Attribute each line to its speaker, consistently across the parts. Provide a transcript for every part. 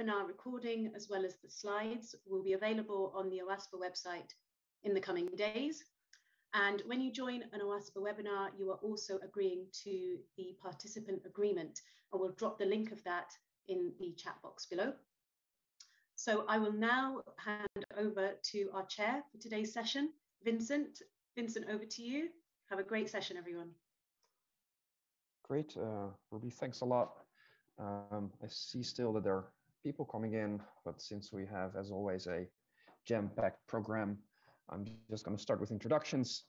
Speaker 1: webinar recording as well as the slides will be available on the OASPA website in the coming days. And when you join an OASPA webinar, you are also agreeing to the participant agreement, and we'll drop the link of that in the chat box below. So I will now hand over to our chair for today's session, Vincent. Vincent, over to you. Have a great session, everyone.
Speaker 2: Great, uh, Ruby, thanks a lot. Um, I see still that there are people coming in, but since we have, as always, a jam-packed program, I'm just going to start with introductions.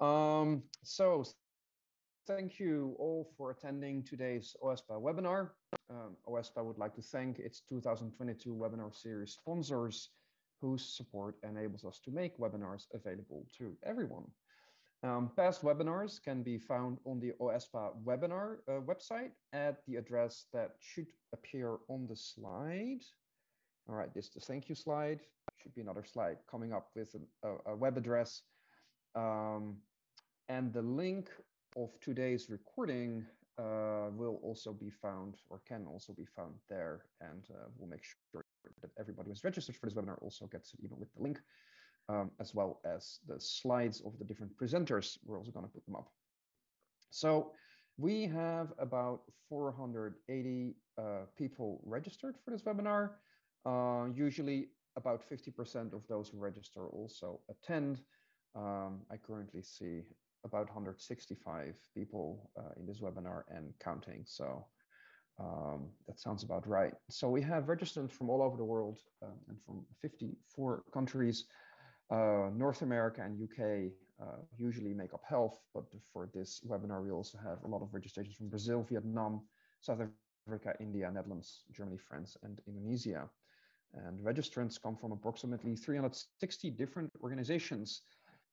Speaker 2: Um, so thank you all for attending today's OASPA webinar. Um, OASPA would like to thank its 2022 webinar series sponsors whose support enables us to make webinars available to everyone. Um, past webinars can be found on the OASPA webinar uh, website at the address that should appear on the slide. All right, this is the thank you slide. Should be another slide coming up with a, a, a web address. Um, and the link of today's recording uh, will also be found or can also be found there. And uh, we'll make sure that everybody who is registered for this webinar also gets an email with the link, um, as well as the slides of the different presenters. We're also going to put them up. So we have about 480 uh, people registered for this webinar. Uh, usually about 50% of those who register also attend. Um, I currently see about 165 people uh, in this webinar and counting. So um, that sounds about right. So we have registrants from all over the world uh, and from 54 countries. Uh, North America and UK uh, usually make up health, but for this webinar, we also have a lot of registrations from Brazil, Vietnam, South Africa, India, Netherlands, Germany, France, and Indonesia. And registrants come from approximately 360 different organizations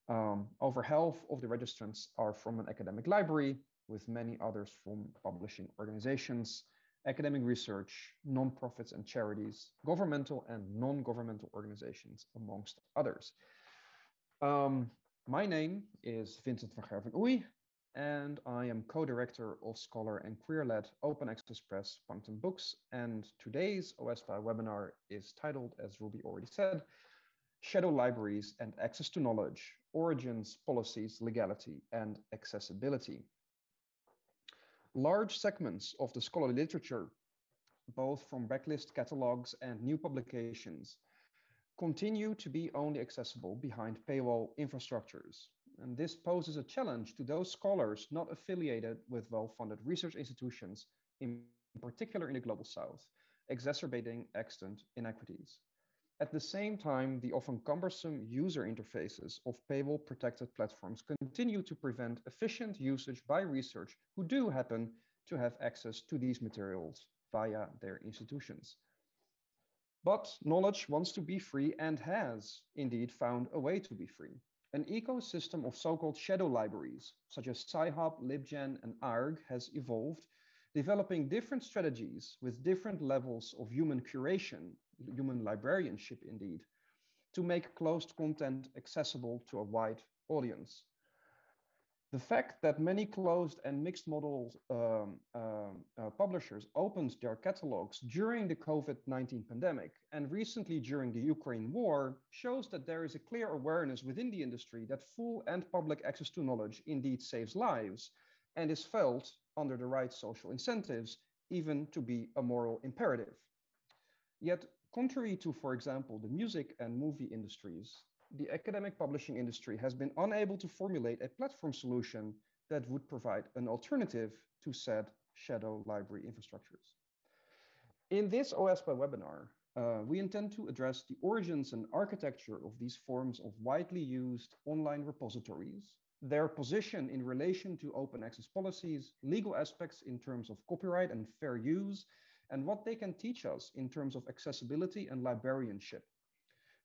Speaker 2: um, over half of the registrants are from an academic library, with many others from publishing organizations, academic research, nonprofits and charities, governmental and non-governmental organizations, amongst others. Um, my name is Vincent van Gerven Oei, and I am co-director of Scholar and Queer-led Open Access Press Punctum Books. And today's OASPA webinar is titled, as Ruby already said, Shadow Libraries and Access to Knowledge, origins, policies, legality, and accessibility. Large segments of the scholarly literature, both from backlist catalogs and new publications, continue to be only accessible behind paywall infrastructures. And this poses a challenge to those scholars not affiliated with well-funded research institutions, in particular in the Global South, exacerbating extant inequities. At the same time, the often cumbersome user interfaces of paywall protected platforms continue to prevent efficient usage by research who do happen to have access to these materials via their institutions. But knowledge wants to be free and has indeed found a way to be free. An ecosystem of so-called shadow libraries, such as Sci-Hub, LibGen, and ARG has evolved, developing different strategies with different levels of human curation human librarianship indeed, to make closed content accessible to a wide audience. The fact that many closed and mixed model um, uh, uh, publishers opened their catalogs during the COVID-19 pandemic and recently during the Ukraine war shows that there is a clear awareness within the industry that full and public access to knowledge indeed saves lives and is felt under the right social incentives, even to be a moral imperative. Yet Contrary to, for example, the music and movie industries, the academic publishing industry has been unable to formulate a platform solution that would provide an alternative to said shadow library infrastructures. In this OASPA webinar, uh, we intend to address the origins and architecture of these forms of widely used online repositories, their position in relation to open access policies, legal aspects in terms of copyright and fair use, and what they can teach us in terms of accessibility and librarianship.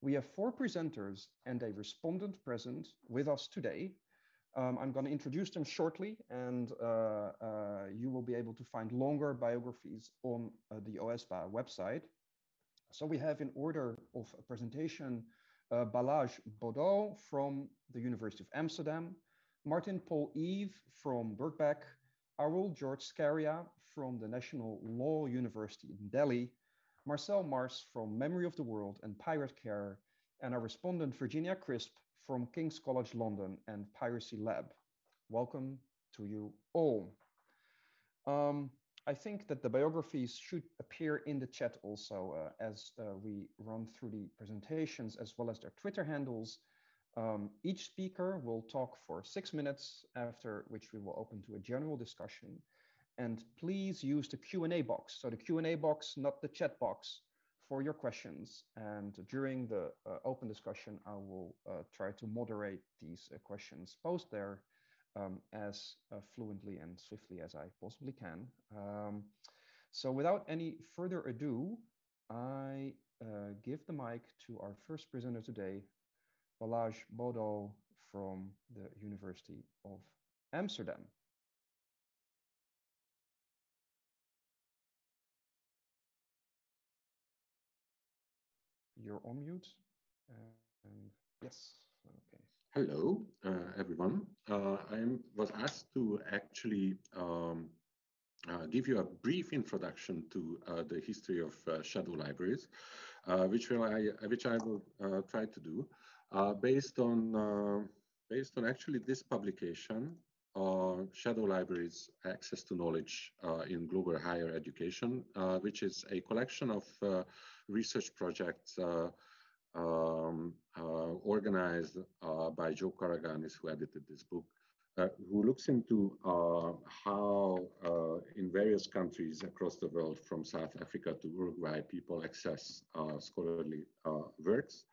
Speaker 2: We have four presenters and a respondent present with us today. Um, I'm going to introduce them shortly, and uh, uh, you will be able to find longer biographies on uh, the OASPA website. So we have in order of presentation uh, Balázs Bodó from the University of Amsterdam, Martin Paul Eve from Birkbeck, Arul George Scaria from the National Law University in Delhi, Marcel Mars from Memory of the World and Pirate Care, and our respondent Virginia Crisp from King's College London and Piracy Lab. Welcome to you all. Um, I think that the biographies should appear in the chat also uh, as uh, we run through the presentations as well as their Twitter handles. Um, each speaker will talk for six minutes, after which we will open to a general discussion. And please use the Q&A box. So the Q&A box, not the chat box, for your questions. And during the uh, open discussion, I will uh, try to moderate these uh, questions posed there um, as uh, fluently and swiftly as I possibly can. Um, so without any further ado, I uh, give the mic to our first presenter today, Balázs Bodó from the University of Amsterdam. You're on mute. yes, okay.
Speaker 3: Hello, uh, everyone. Uh, I was asked to actually um, uh, give you a brief introduction to the history of shadow libraries, which will I which I will try to do. Based on based on actually this publication, Shadow Libraries Access to Knowledge in Global Higher Education, which is a collection of research projects um, organized by Joe Karaganis, who edited this book, uh, who looks into uh, how uh, in various countries across the world, from South Africa to Uruguay, people access scholarly works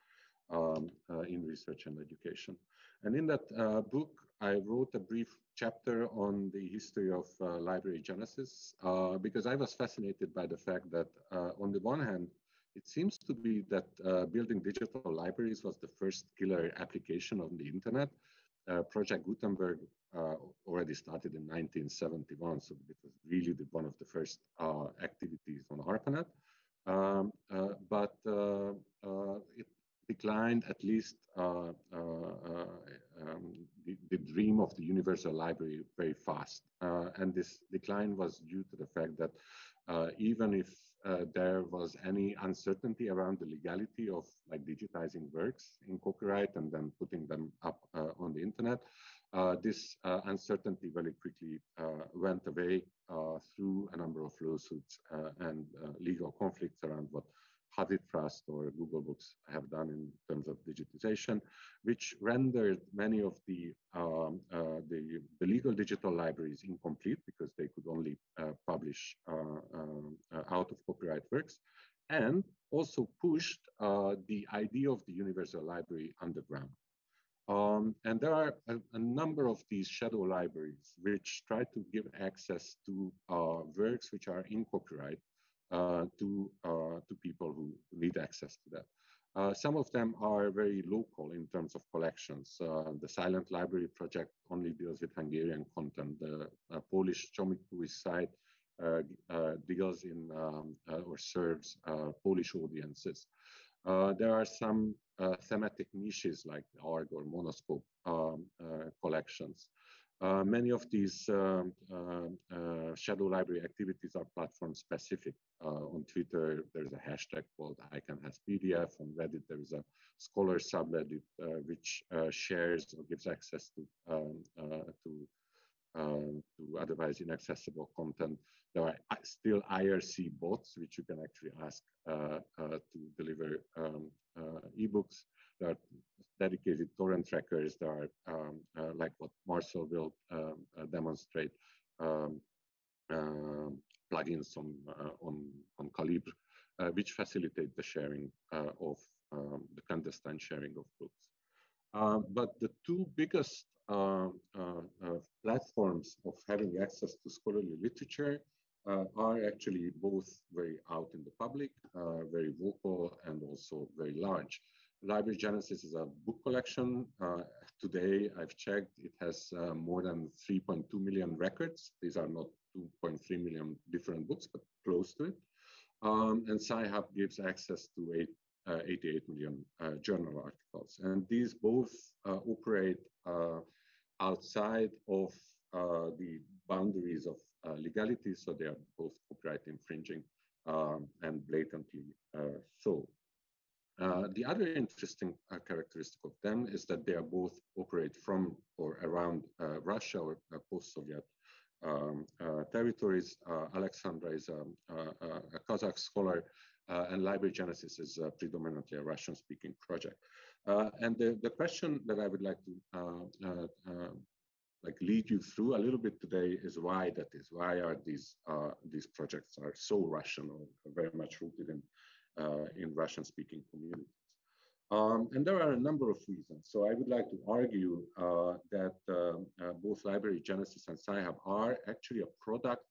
Speaker 3: um, uh, in research and education. And in that uh, book, I wrote a brief chapter on the history of uh, library genesis because I was fascinated by the fact that on the one hand, it seems to be that uh, building digital libraries was the first killer application on the internet. Uh, Project Gutenberg uh, already started in 1971, so it was really the, one of the first activities on ARPANET. Um, but it declined at least uh, uh, uh, um, the, the, dream of the universal library very fast. and this decline was due to the fact that even if there was any uncertainty around the legality of like digitizing works in copyright and then putting them up on the internet, uh, this uh, uncertainty very quickly uh, went away through a number of lawsuits and legal conflicts around what HathiTrust or Google Books have done in terms of digitization, which rendered many of the, um, uh, the, the, legal digital libraries incomplete because they could only uh, publish uh, uh, out of copyright works, and also pushed uh, the idea of the universal library underground. Um, and there are a, a, number of these shadow libraries which try to give access to uh, works which are in copyright uh, to, uh, to people who need access to that. Uh, some of them are very local in terms of collections. Uh, the Silent Library project only deals with Hungarian content. The uh, Polish Chomikuj site uh, deals in um, or serves Polish audiences. there are some thematic niches like the ARG or Monoskop um, collections. Uh, many of these um, uh, uh, shadow library activities are platform specific. Uh, on Twitter, there's a hashtag called ICanHazPDF. On Reddit, there is a Scholar subreddit uh, which shares or gives access to um, to um, to otherwise inaccessible content. There are still IRC bots, which you can actually ask uh, uh, to deliver um, uh, ebooks. There are dedicated torrent trackers. There are, um, uh, like what Marcel will um, uh, demonstrate, um, plugins on, uh, on, on Calibre, which facilitate the sharing of um, the clandestine sharing of books. but the two biggest uh, uh, uh, platforms of having access to scholarly literature are actually both very out in the public, very vocal, and also very large. Library Genesis is a book collection. Uh, today, I've checked, it has uh, more than 3.2 million records. These are not 2.3 million different books, but close to it. Um, and Sci-Hub gives access to eight, uh, 88 million uh, journal articles. And these both uh, operate uh, outside of the boundaries of legality, so they are both copyright infringing um, and blatantly so. Uh, the other interesting uh, characteristic of them is that they are both operate from or around uh, Russia or post-Soviet um, territories. Alexandra is a, a, a Kazakh scholar uh, and Library Genesis is uh, predominantly a Russian-speaking project. Uh, and the, the question that I would like to like lead you through a little bit today is why that is. Why are these these projects are so Russian or very much rooted in in Russian-speaking communities? Um, and there are a number of reasons. So I would like to argue uh, that uh, uh, both Library Genesis and Sci-Hub are actually a product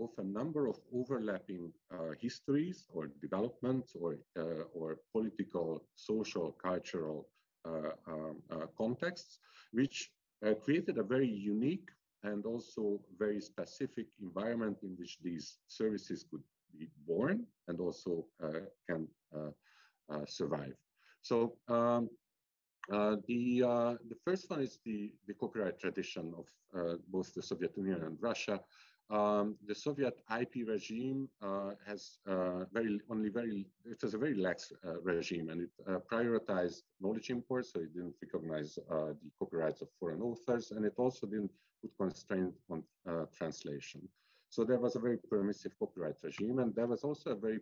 Speaker 3: of a number of overlapping uh, histories or developments or, uh, or political, social, cultural uh, um, uh, contexts, which uh, created a very unique and also very specific environment in which these services could be born and also can survive. So um, uh, the uh, the first one is the the copyright tradition of uh, both the Soviet Union and Russia, um, the Soviet IP regime uh, has uh, very only very it was a very lax uh, regime and it uh, prioritized knowledge imports, so it didn't recognize uh, the copyrights of foreign authors, and it also didn't put constraints on uh, translation. So there was a very permissive copyright regime, and there was also a very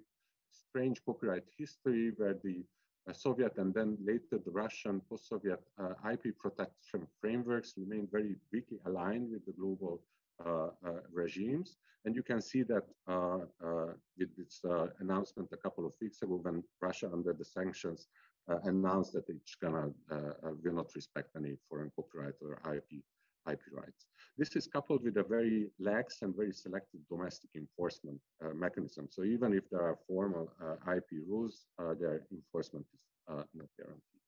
Speaker 3: strange copyright history where the uh, Soviet and then later the Russian post-Soviet uh, IP protection frameworks remained very weakly aligned with the global uh, uh, regimes. And you can see that uh, uh with this announcement a couple of weeks ago when Russia under the sanctions announced that it's gonna will not respect any foreign copyright or IP IP rights. This is coupled with a very lax and very selective domestic enforcement uh, mechanism. So even if there are formal uh, IP rules, uh, their enforcement is not guaranteed.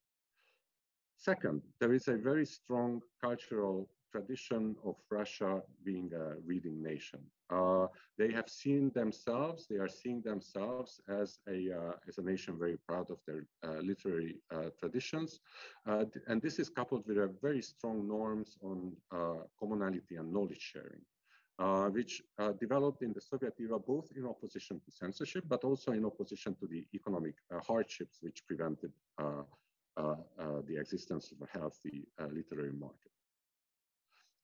Speaker 3: Second, there is a very strong cultural tradition of Russia being a reading nation. Uh, they have seen themselves, they are seeing themselves as a, uh, as a nation very proud of their uh, literary uh, traditions. Uh, and this is coupled with a very strong norms on uh, commonality and knowledge sharing. which developed in the Soviet era, both in opposition to censorship, but also in opposition to the economic hardships which prevented the existence of a healthy literary market.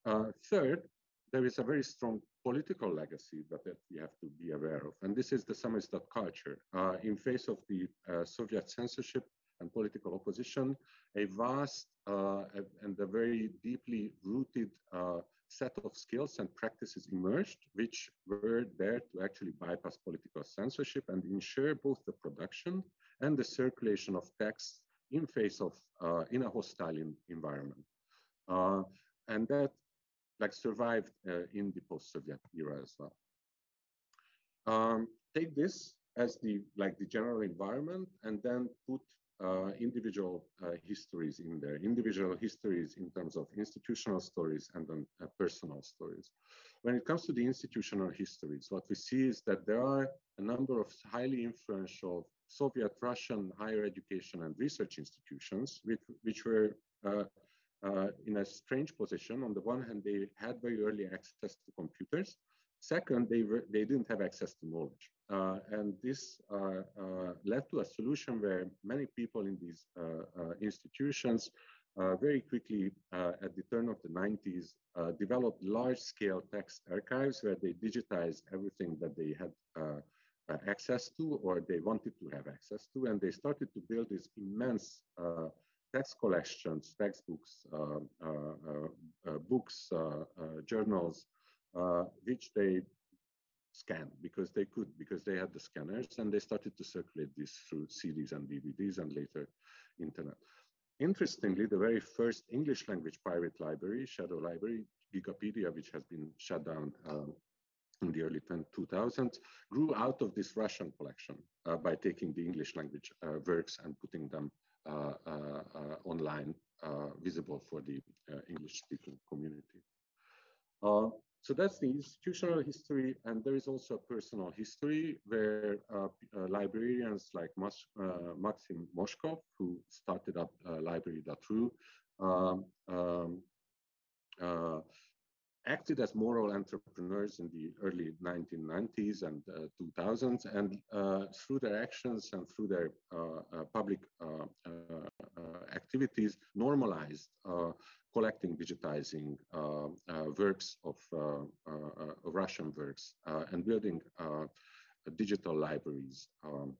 Speaker 3: Uh, third, there is a very strong political legacy that, that we have to be aware of, and this is the samizdat culture. Uh, in face of the uh, Soviet censorship and political opposition, a vast uh, and a very deeply rooted uh, set of skills and practices emerged, which were there to actually bypass political censorship and ensure both the production and the circulation of texts in face of uh, in a hostile in environment. and that like survived uh, in the post-Soviet era as well. Um, take this as the like the general environment and then put uh, individual uh, histories in there, individual histories in terms of institutional stories and then uh, personal stories. When it comes to the institutional histories, what we see is that there are a number of highly influential Soviet Russian higher education and research institutions, which, which were uh, uh, in a strange position. On the one hand, they had very early access to computers. Second, they, were, they didn't have access to knowledge. Uh, and this uh, uh led to a solution where many people in these uh, uh, institutions very quickly at the turn of the 90s developed large-scale text archives where they digitized everything that they had access to or they wanted to have access to. And they started to build this immense text collections, textbooks, uh, uh, uh, books, journals, which they scan because they could, because they had the scanners and they started to circulate this through CDs and DVDs and later internet. Interestingly, the very first English language pirate library, Shadow Library, Gigapedia, which has been shut down um, in the early 2000s, grew out of this Russian collection uh, by taking the English language uh, works and putting them uh, uh, uh, online visible for the English-speaking community. So that's the institutional history, and there is also a personal history where uh, uh, librarians like Mas uh, Maxim Moshkov, who started up Library.ru, um, um, acted as moral entrepreneurs in the early 1990s and uh, 2000s, and uh, through their actions and through their uh, public activities, normalized collecting, digitizing uh, uh, works of uh, Russian works and building digital libraries um,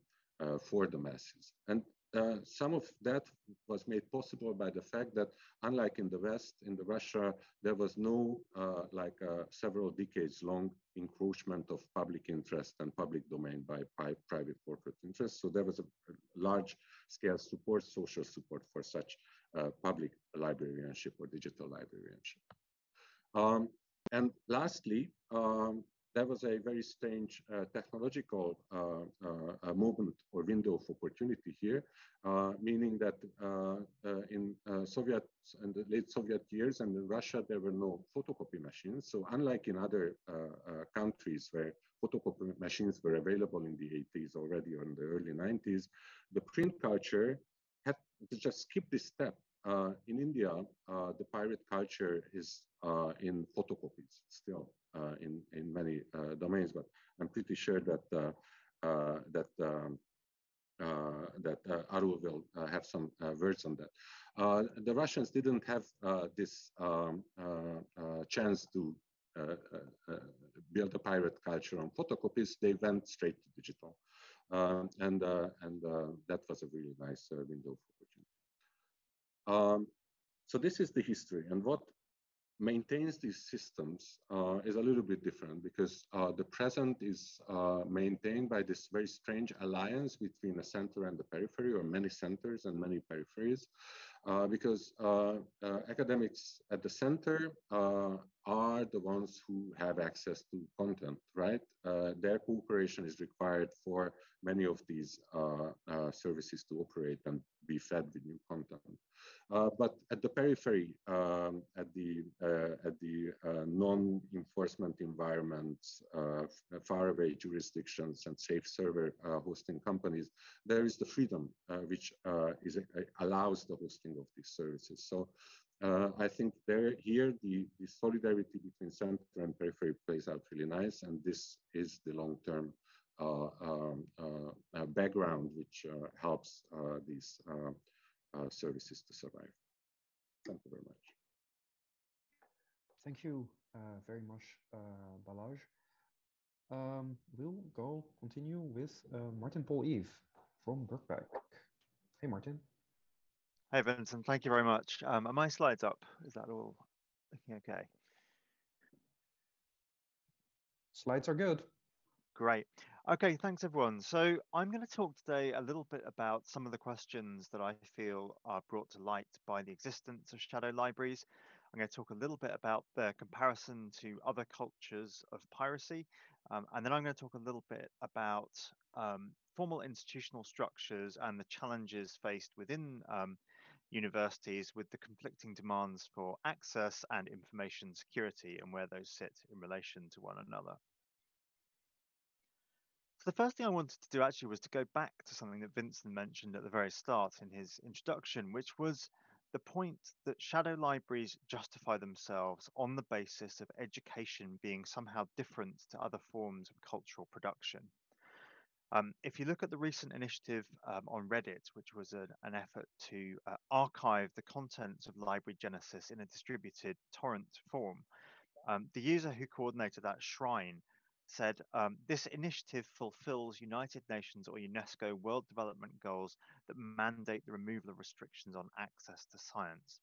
Speaker 3: for the masses. And uh, some of that was made possible by the fact that unlike in the West, in the Russia, there was no uh, like uh, several decades long encroachment of public interest and public domain by, private corporate interests. So there was a, a large scale support, social support for such uh, public librarianship or digital librarianship. Um, and lastly, um, there was a very strange uh, technological uh, uh, movement or window of opportunity here, uh, meaning that uh, uh, in Soviet and the late Soviet years and in Russia there were no photocopy machines. So unlike in other countries where photocopy machines were available in the 80s already or in the early 90s, the print culture had to just skip this step. In India, the pirate culture is in photocopies still. Uh, in in many uh, domains, but I'm pretty sure that uh, that um, that Aru will have some words on that. the Russians didn't have this um, chance to build a pirate culture on photocopies. They went straight to digital. Um, and uh, and uh, that was a really nice uh, window opportunity. Um, so this is the history, and what maintains these systems uh, is a little bit different because uh, the present is uh, maintained by this very strange alliance between the center and the periphery or many centers and many peripheries uh, because uh, uh, academics at the center are the ones who have access to content, right? their cooperation is required for many of these services to operate and be fed with new content. Uh, but at the periphery, um, at the uh, at the uh, non-enforcement environments, faraway jurisdictions, and safe server hosting companies, there is the freedom which is allows the hosting of these services. So uh, I think there here the, the solidarity between center and periphery plays out really nice, and this is the long-term uh, uh, background which helps these uh, services to survive. Thank you very much.
Speaker 2: Thank you uh, very much, uh, Balázs. Um, we'll go continue with uh, Martin Paul Eve from Birkbeck. Hey, Martin.
Speaker 4: Hey, Vincent. Thank you very much. Um, are my slides up? Is that all looking okay?
Speaker 2: Slides are good.
Speaker 4: Great. Okay, thanks everyone. So I'm going to talk today a little bit about some of the questions that I feel are brought to light by the existence of shadow libraries. I'm going to talk a little bit about their comparison to other cultures of piracy, um, and then I'm going to talk a little bit about um, formal institutional structures and the challenges faced within um, universities with the conflicting demands for access and information security and where those sit in relation to one another the first thing I wanted to do actually was to go back to something that Vincent mentioned at the very start in his introduction, which was the point that shadow libraries justify themselves on the basis of education being somehow different to other forms of cultural production. Um, if you look at the recent initiative um, on Reddit, which was an, an effort to uh, archive the contents of Library Genesis in a distributed torrent form, um, the user who coordinated that shrine said um, this initiative fulfills United Nations or UNESCO World Development Goals that mandate the removal of restrictions on access to science.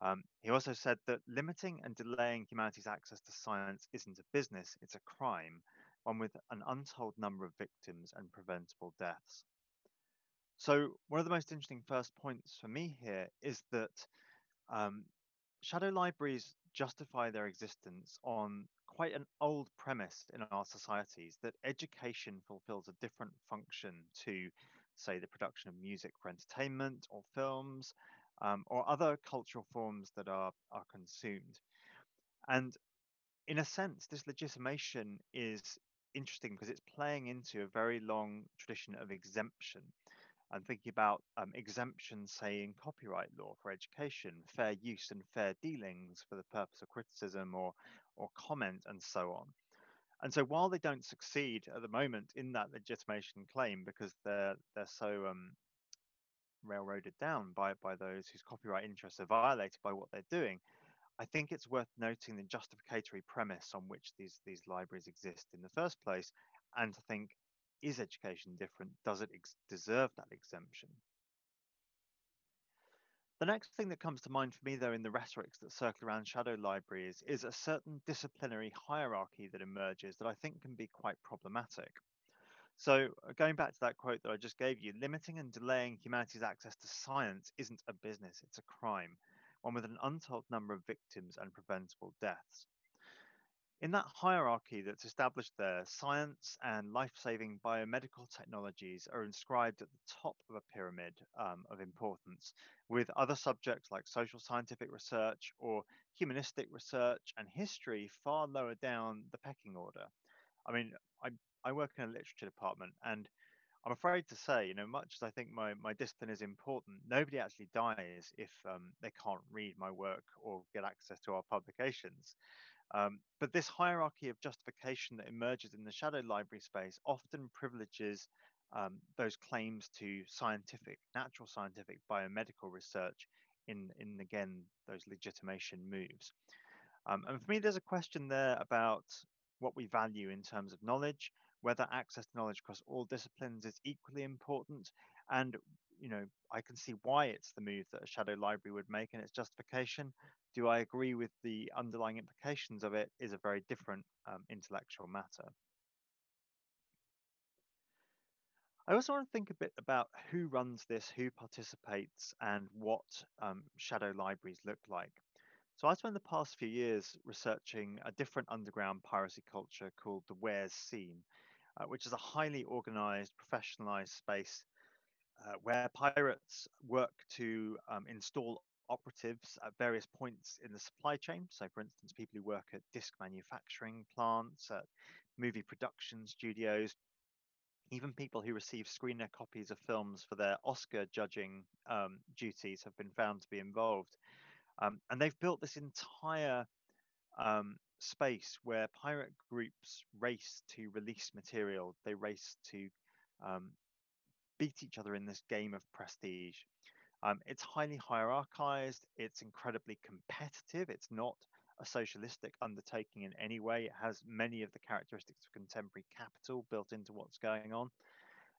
Speaker 4: Um, he also said that limiting and delaying humanity's access to science isn't a business, it's a crime, one with an untold number of victims and preventable deaths. So, one of the most interesting first points for me here is that um, shadow libraries justify their existence on quite an old premise in our societies that education fulfills a different function to, say, the production of music for entertainment or films um, or other cultural forms that are, are consumed. And in a sense, this legitimation is interesting because it's playing into a very long tradition of exemption. and thinking about um, exemptions, say, in copyright law for education, fair use and fair dealings for the purpose of criticism or, or comment, and so on. And so while they don't succeed at the moment in that legitimation claim because they're they're so um, railroaded down by, by those whose copyright interests are violated by what they're doing, I think it's worth noting the justificatory premise on which these, these libraries exist in the first place, and to think, is education different? Does it deserve that exemption? The next thing that comes to mind for me, though, in the rhetorics that circle around shadow libraries is a certain disciplinary hierarchy that emerges that I think can be quite problematic. So, uh, going back to that quote that I just gave you, limiting and delaying humanity's access to science isn't a business, it's a crime one with an untold number of victims and preventable deaths. In that hierarchy that's established there, science and life saving biomedical technologies are inscribed at the top of a pyramid um, of importance, with other subjects like social scientific research or humanistic research and history far lower down the pecking order. I mean, I, I work in a literature department, and I'm afraid to say, you know, much as I think my, my discipline is important, nobody actually dies if um, they can't read my work or get access to our publications. Um, but this hierarchy of justification that emerges in the shadow library space often privileges um, those claims to scientific, natural scientific, biomedical research in, in again, those legitimation moves. Um, and for me, there's a question there about what we value in terms of knowledge whether access to knowledge across all disciplines is equally important. And, you know, I can see why it's the move that a shadow library would make and its justification. Do I agree with the underlying implications of it is a very different um, intellectual matter. I also want to think a bit about who runs this, who participates, and what um, shadow libraries look like. So I spent the past few years researching a different underground piracy culture called the Warez scene, uh, which is a highly organized, professionalized space uh, where pirates work to um, install operatives at various points in the supply chain. So, for instance, people who work at disc manufacturing plants, at movie production studios, even people who receive screener copies of films for their Oscar judging um, duties have been found to be involved. Um, and they've built this entire um, space where pirate groups race to release material. They race to um, beat each other in this game of prestige. Um, it's highly hierarchized. It's incredibly competitive. It's not a socialistic undertaking in any way. It has many of the characteristics of contemporary capital built into what's going on.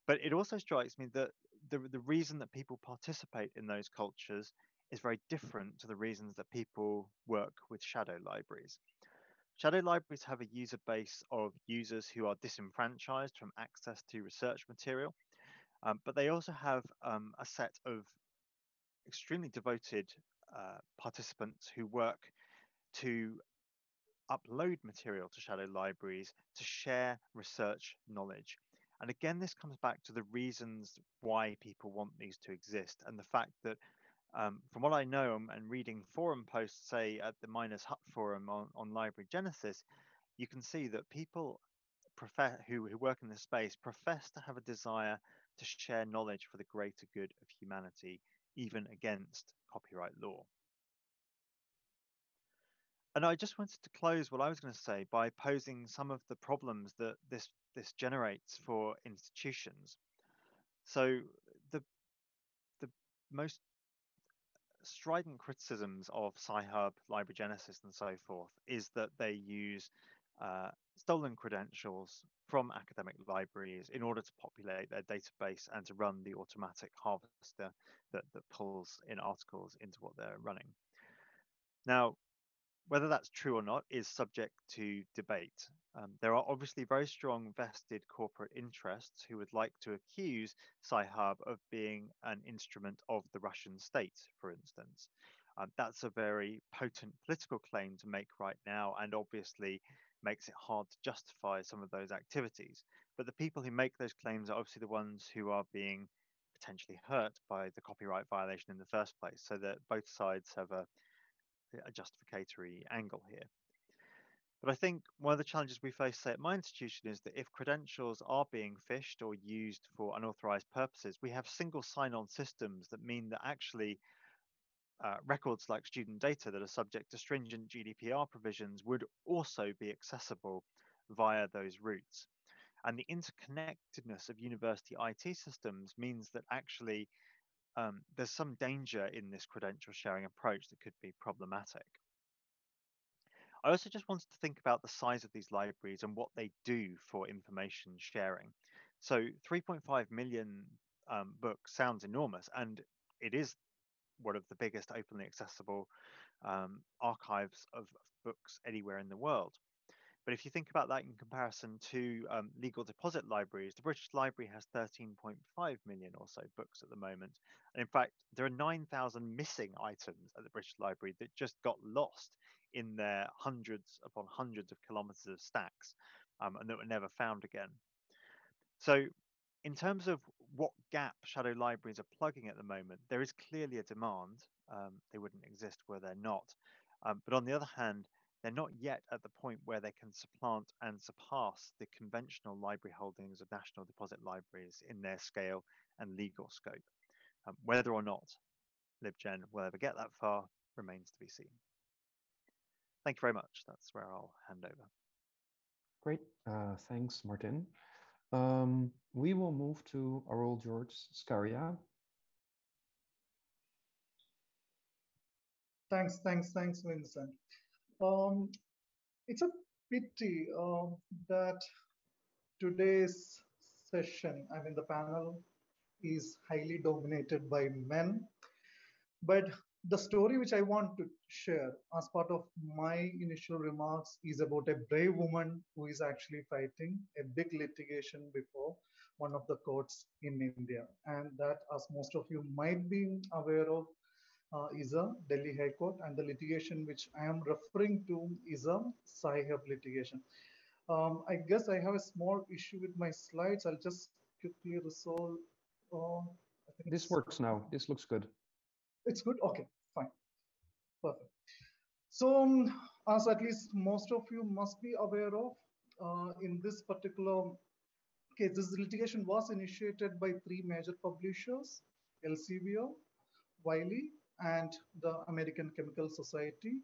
Speaker 4: But it also strikes me that the, the reason that people participate in those cultures is very different to the reasons that people work with shadow libraries. Shadow libraries have a user base of users who are disenfranchised from access to research material, um, but they also have um, a set of extremely devoted uh, participants who work to upload material to shadow libraries to share research knowledge. And again, this comes back to the reasons why people want these to exist and the fact that um, from what I know and reading forum posts, say at the Miners Hut forum on, on Library Genesis, you can see that people profess, who, who work in this space profess to have a desire to share knowledge for the greater good of humanity, even against copyright law. And I just wanted to close what I was going to say by posing some of the problems that this this generates for institutions. So the the most strident criticisms of Sci-Hub, Library Genesis, and so forth is that they use uh, stolen credentials from academic libraries in order to populate their database and to run the automatic harvester that, that pulls in articles into what they're running. Now, whether that's true or not is subject to debate. Um, there are obviously very strong vested corporate interests who would like to accuse Sci-Hub of being an instrument of the Russian state, for instance. Um, that's a very potent political claim to make right now, and obviously makes it hard to justify some of those activities. But the people who make those claims are obviously the ones who are being potentially hurt by the copyright violation in the first place, so that both sides have a, a justificatory angle here. But I think one of the challenges we face, say, at my institution, is that if credentials are being phished or used for unauthorized purposes, we have single sign on systems that mean that actually uh, records like student data that are subject to stringent GDPR provisions would also be accessible via those routes. And the interconnectedness of university IT systems means that actually um, there's some danger in this credential sharing approach that could be problematic. I also just wanted to think about the size of these libraries and what they do for information sharing. So 3.5 million um, books sounds enormous, and it is one of the biggest openly accessible um, archives of books anywhere in the world. But if you think about that in comparison to um, legal deposit libraries, the British Library has 13.5 million or so books at the moment. And in fact, there are 9,000 missing items at the British Library that just got lost in their hundreds upon hundreds of kilometers of stacks um, and that were never found again. So in terms of what gap shadow libraries are plugging at the moment, there is clearly a demand. Um, they wouldn't exist were there not. Um, but on the other hand, they're not yet at the point where they can supplant and surpass the conventional library holdings of national deposit libraries in their scale and legal scope. Um, whether or not LibGen will ever get that far remains to be seen. Thank you very much. That's where I'll hand over.
Speaker 2: Great. Uh, thanks, Martin. Um, we will move to Arul George Scaria.
Speaker 5: Thanks, thanks, thanks, Vincent. Um, it's a pity uh, that today's session, I mean, the panel is highly dominated by men. But the story which I want to share as part of my initial remarks is about a brave woman who is actually fighting a big litigation before one of the courts in India. And that, as most of you might be aware of, uh, is a Delhi High Court, and the litigation which I am referring to is a Sci-Hub litigation. Um, I guess I have a small issue with my slides. I'll just quickly resolve. Uh,
Speaker 2: this works now. This looks good.
Speaker 5: It's good. Okay, fine, perfect. So, um, as at least most of you must be aware of, uh, in this particular case, this litigation was initiated by three major publishers: Elsevier, Wiley, and the American Chemical Society.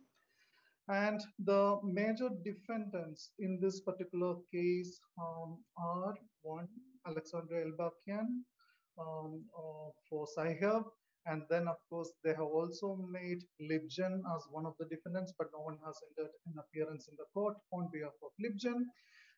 Speaker 5: And the major defendants in this particular case um, are one, Alexandra Elbakyan um, uh, for Sci-Hub. And then, of course, they have also made LibGen as one of the defendants, but no one has entered an appearance in the court on behalf of LibGen.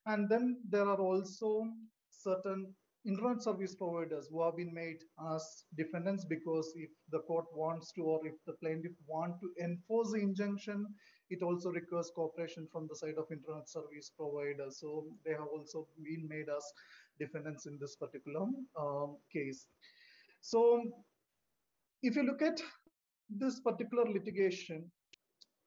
Speaker 5: And then there are also certain internet service providers who have been made as defendants because if the court wants to or if the plaintiff want to enforce the injunction, it also requires cooperation from the side of internet service providers. So they have also been made as defendants in this particular um, case. So if you look at this particular litigation,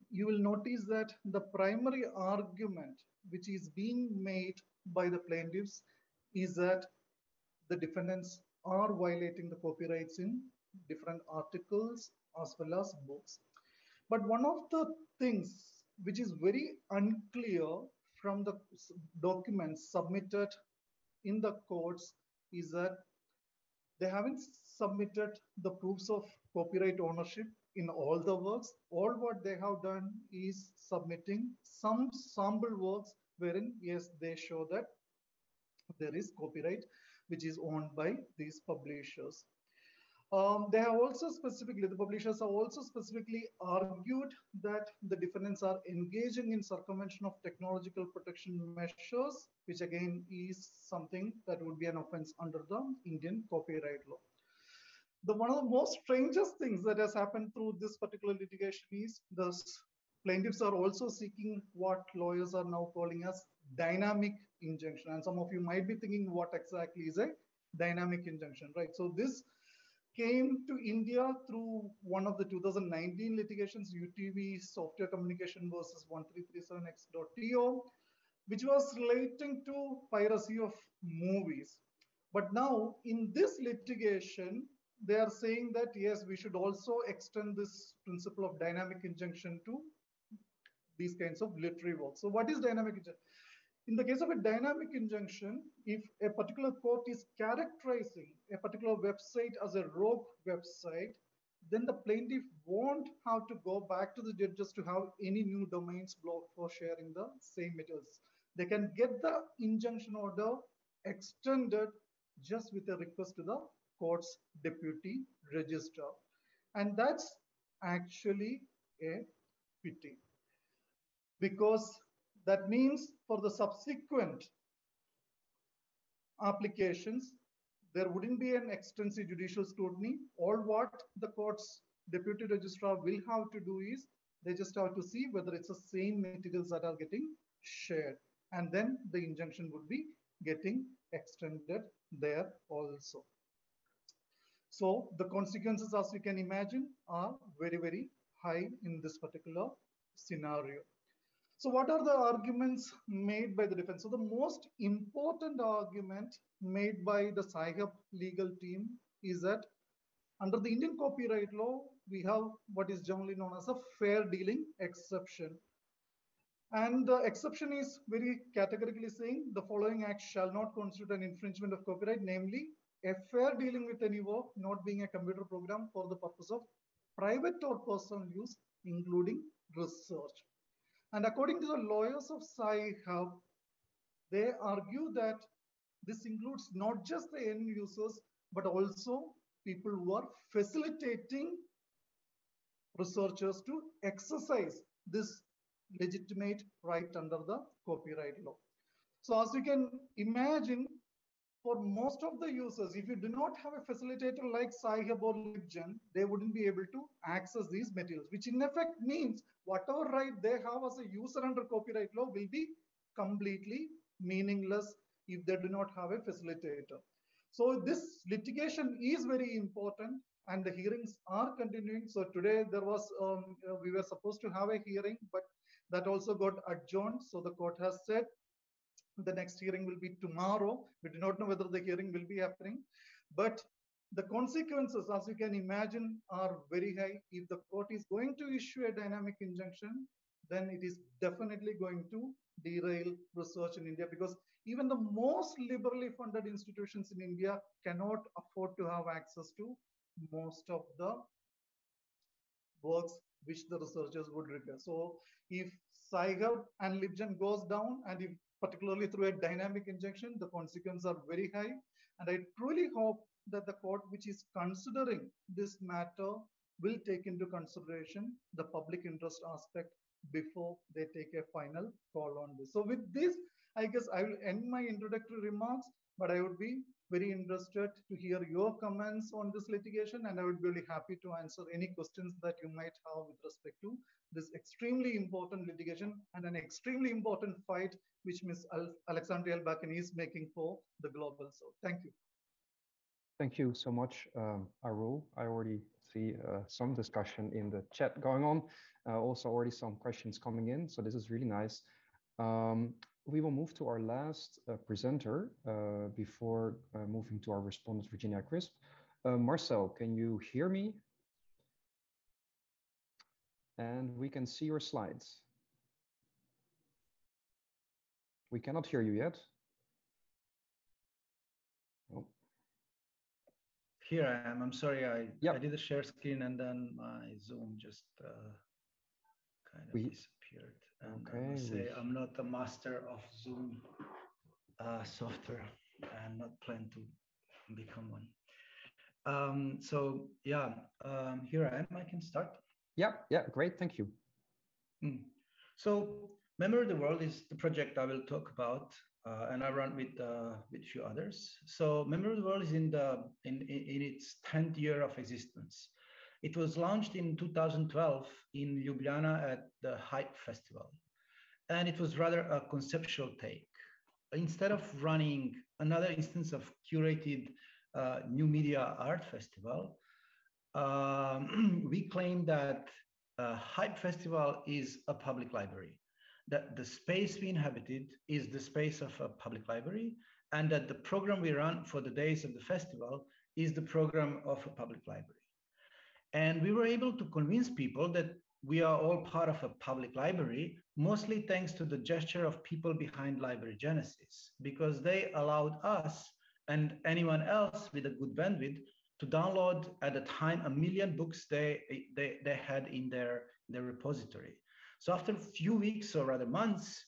Speaker 5: you will notice that the primary argument which is being made by the plaintiffs is that the defendants are violating the copyrights in different articles as well as books. But one of the things which is very unclear from the documents submitted in the courts is that they haven't submitted the proofs of copyright ownership in all the works. All what they have done is submitting some sample works wherein, yes, they show that there is copyright which is owned by these publishers. Um, they have also specifically, the publishers have also specifically argued that the defendants are engaging in circumvention of technological protection measures, which again is something that would be an offense under the Indian copyright law. The one of the most strangest things that has happened through this particular litigation is the plaintiffs are also seeking what lawyers are now calling as dynamic injunction. And some of you might be thinking what exactly is a dynamic injunction, right? So this came to India through one of the 2019 litigations, UTV Software Communication versus 1337x.to, which was relating to piracy of movies. But now in this litigation, they are saying that yes, we should also extend this principle of dynamic injunction to these kinds of literary works. So what is dynamic injunction? In the case of a dynamic injunction, if a particular court is characterizing a particular website as a rogue website, then the plaintiff won't have to go back to the judges to have any new domains blocked for sharing the same materials. They can get the injunction order extended just with a request to the court's deputy registrar. And that's actually a pity because that means for the subsequent applications, there wouldn't be an extensive judicial scrutiny. All what the court's deputy registrar will have to do is they just have to see whether it's the same materials that are getting shared. And then the injunction would be getting extended there also. So the consequences, as you can imagine, are very, very high in this particular scenario. So what are the arguments made by the defense? So the most important argument made by the Sci-Hub legal team is that under the Indian copyright law, we have what is generally known as a fair dealing exception. And the exception is very categorically saying the following act shall not constitute an infringement of copyright, namely a fair dealing with any work not being a computer program for the purpose of private or personal use, including research. And according to the lawyers of Sci-Hub, they argue that this includes not just the end users, but also people who are facilitating researchers to exercise this legitimate right under the copyright law. So as you can imagine, for most of the users, if you do not have a facilitator like Sci-Hub or LibGen, they wouldn't be able to access these materials, which in effect means whatever right they have as a user under copyright law will be completely meaningless if they do not have a facilitator. So this litigation is very important and the hearings are continuing. So today there was, um, we were supposed to have a hearing, but that also got adjourned. So the court has said the next hearing will be tomorrow. We do not know whether the hearing will be happening, but the consequences, as you can imagine, are very high. If the court is going to issue a dynamic injunction, then it is definitely going to derail research in India because even the most liberally funded institutions in India cannot afford to have access to most of the works which the researchers would require. So if Sci-Hub and LibGen goes down and if particularly through a dynamic injunction, the consequences are very high. And I truly hope that the court which is considering this matter will take into consideration the public interest aspect before they take a final call on this. So with this, I guess I will end my introductory remarks, but I would be very interested to hear your comments on this litigation and I would be really happy to answer any questions that you might have with respect to this extremely important litigation and an extremely important fight which Ms. Alexandra Elbakyan is making for the global south. Thank you.
Speaker 2: Thank you so much, um, Arul. I already see uh, some discussion in the chat going on. Uh, also already some questions coming in. So this is really nice. Um, we will move to our last uh, presenter uh, before uh, moving to our respondent, Virginia Crisp. Uh, Marcel, can you hear me? And we can see your slides. We cannot hear you yet.
Speaker 6: Oh. Here I am. I'm sorry. I, yep. I did a share screen and then my Zoom just uh, kind of we, disappeared. And okay. I say I'm not a master of Zoom uh, software. I'm not plan to become one. Um, so yeah, um, here I am. I can start.
Speaker 2: Yeah, yeah, great. Thank you.
Speaker 6: Mm. So Memory of the World is the project I will talk about, uh, and I run with uh, with a few others. So Memory of the World is in the in, in its 10th year of existence. It was launched in 2012 in Ljubljana at the HAIP Festival, and it was rather a conceptual take. Instead of running another instance of curated uh, new media art festival, um, we claim that uh, HAIP Festival is a public library that the space we inhabited is the space of a public library, and that the program we run for the days of the festival is the program of a public library. And we were able to convince people that we are all part of a public library, mostly thanks to the gesture of people behind Library Genesis, because they allowed us and anyone else with a good bandwidth to download at the time a million books they, they, they had in their, their repository. So after a few weeks or rather months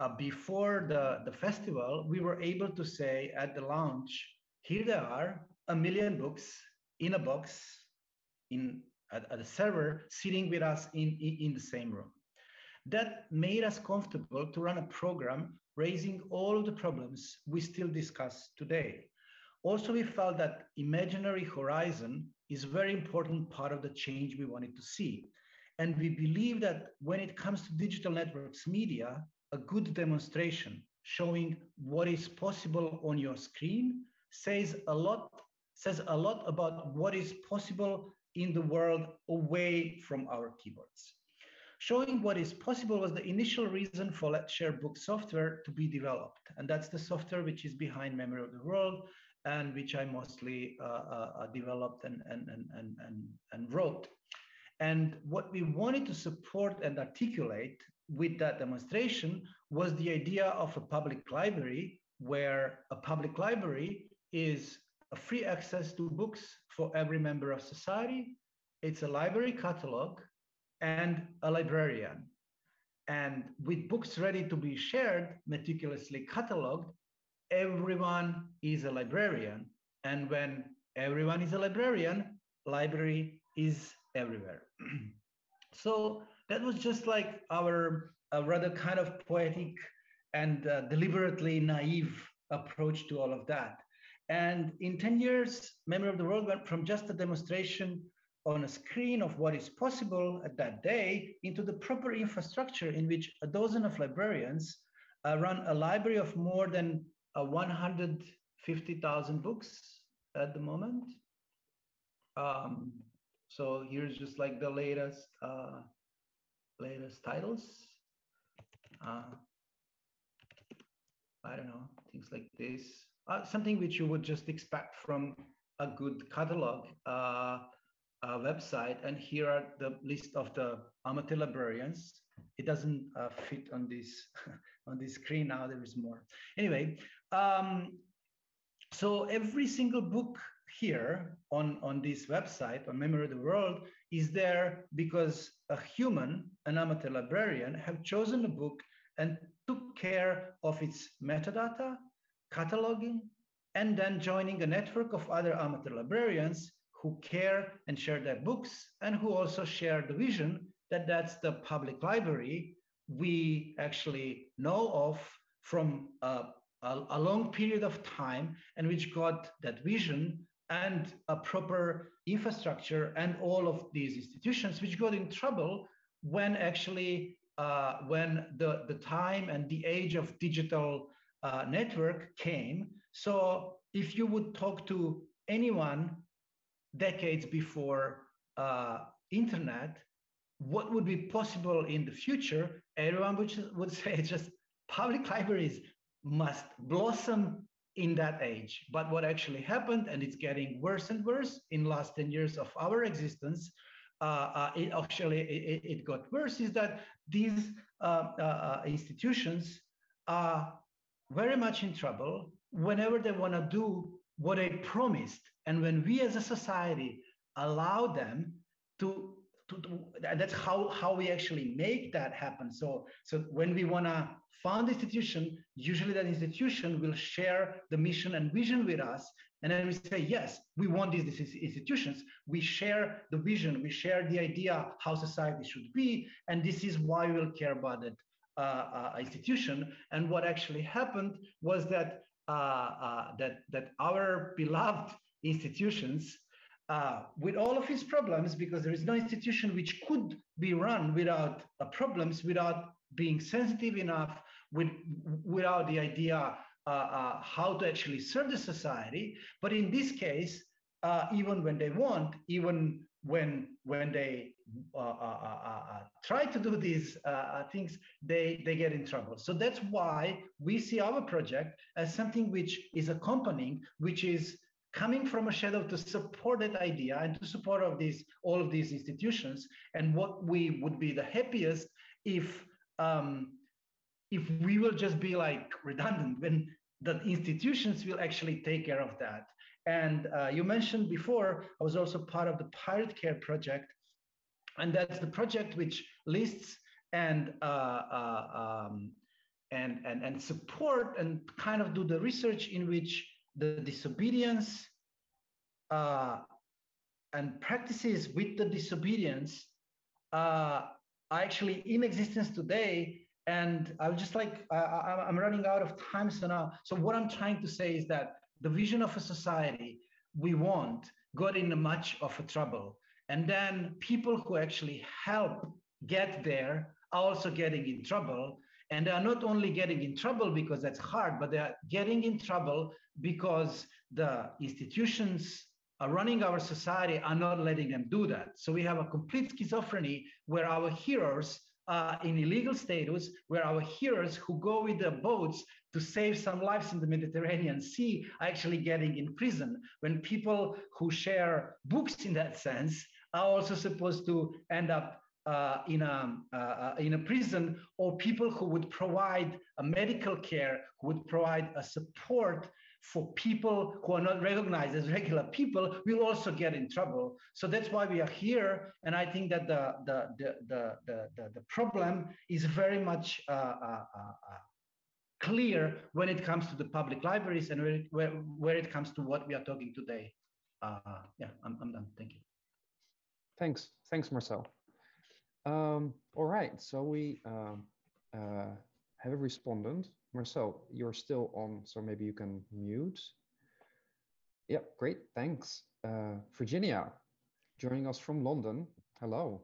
Speaker 6: uh, before the, the festival, we were able to say at the launch, here they are, a million books in a box in at, at a server sitting with us in, in, in the same room. That made us comfortable to run a program raising all of the problems we still discuss today. Also, we felt that imaginary horizon is a very important part of the change we wanted to see. And we believe that when it comes to digital networks media, a good demonstration showing what is possible on your screen says a lot says a lot about what is possible in the world away from our keyboards. Showing what is possible was the initial reason for Let's Share Book software to be developed. And that's the software which is behind Memory of the World and which I mostly uh, uh, uh developed and, and, and, and, and wrote. And what we wanted to support and articulate with that demonstration was the idea of a public library where a public library is free access to books for every member of society. It's a library catalog and a librarian. And with books ready to be shared, meticulously cataloged, everyone is a librarian. And when everyone is a librarian, library is everywhere. so that was just like our rather kind of poetic and uh, deliberately naive approach to all of that. And in 10 years, Memory of the World went from just a demonstration on a screen of what is possible at that day into the proper infrastructure in which a dozen of librarians uh, run a library of more than uh, 150,000 books at the moment. Um, so here's just like the latest uh, latest titles. Uh, I don't know, things like this uh, something which you would just expect from a good catalog uh, uh, website. And here are the list of the amateur librarians. It doesn't uh, fit on this on this screen now. There is more. Anyway, um, so every single book here on on this website on Memory of the World is there because a human, an amateur librarian, have chosen a book and took care of its metadata, cataloging, and then joining a network of other amateur librarians who care and share their books and who also share the vision that that's the public library we actually know of from a, a, a long period of time and which got that vision and a proper infrastructure and all of these institutions which got in trouble when actually uh, when the, the time and the age of digital uh, network came. So if you would talk to anyone decades before uh, internet, what would be possible in the future? Everyone would, would say just public libraries must blossom in that age. But what actually happened, and it's getting worse and worse in last 10 years of our existence, uh, uh, it actually it, it, got worse, is that these uh, uh, uh institutions are very much in trouble whenever they want to do what they promised. And when we as a society allow them to, to, to that's how, how we actually make that happen. So, so when we want to found institution, usually that institution will share the mission and vision with us. And then we say, yes, we want these, these institutions. We share the vision, we share the idea how society should be, and this is why we'll care about it uh, uh, institution. And what actually happened was that uh, that that our beloved institutions, with all of its problems, because there is no institution which could be run without problems, without being sensitive enough, with, without the idea uh, uh, how to actually serve the society. But in this case, uh, even when they want, even when when they uh, uh, uh, try to do these things, they they get in trouble. So that's why we see our project as something which is accompanying, which is coming from a shadow to support that idea and to support of these all of these institutions and what we would be the happiest if um, if we will just be like redundant when the institutions will actually take care of that and uh, you mentioned before i was also part of the pirate care project and that's the project which lists and uh, uh, um, and, and and support and kind of do the research in which the disobedience uh, and practices with the disobedience uh, are actually in existence today. And I'm just like, I, I'm running out of time. So now, so what I'm trying to say is that the vision of a society we want got in much of a trouble. And then people who actually help get there are also getting in trouble. And they are not only getting in trouble because that's hard, but they are getting in trouble because the institutions are running our society are not letting them do that. So we have a complete schizophreny where our heroes are in illegal status, where our heroes who go with the boats to save some lives in the Mediterranean Sea are actually getting in prison. When people who share books in that sense are also supposed to end up uh, in, a, uh, in a prison, or people who would provide a medical care, who would provide a support for people who are not recognized as regular people will also get in trouble. So that's why we are here. And I think that the, the, the, the, the, the problem is very much uh, uh, uh, clear when it comes to the public libraries and where, where, where it comes to what we are talking today. Uh, yeah, I'm, I'm done. Thank you.
Speaker 2: Thanks. Thanks, Marcel. Um, all right. So we um, uh, have a respondent Marcel, you're still on, so maybe you can mute. Yeah, great, thanks. Uh, Virginia, joining us from London. Hello.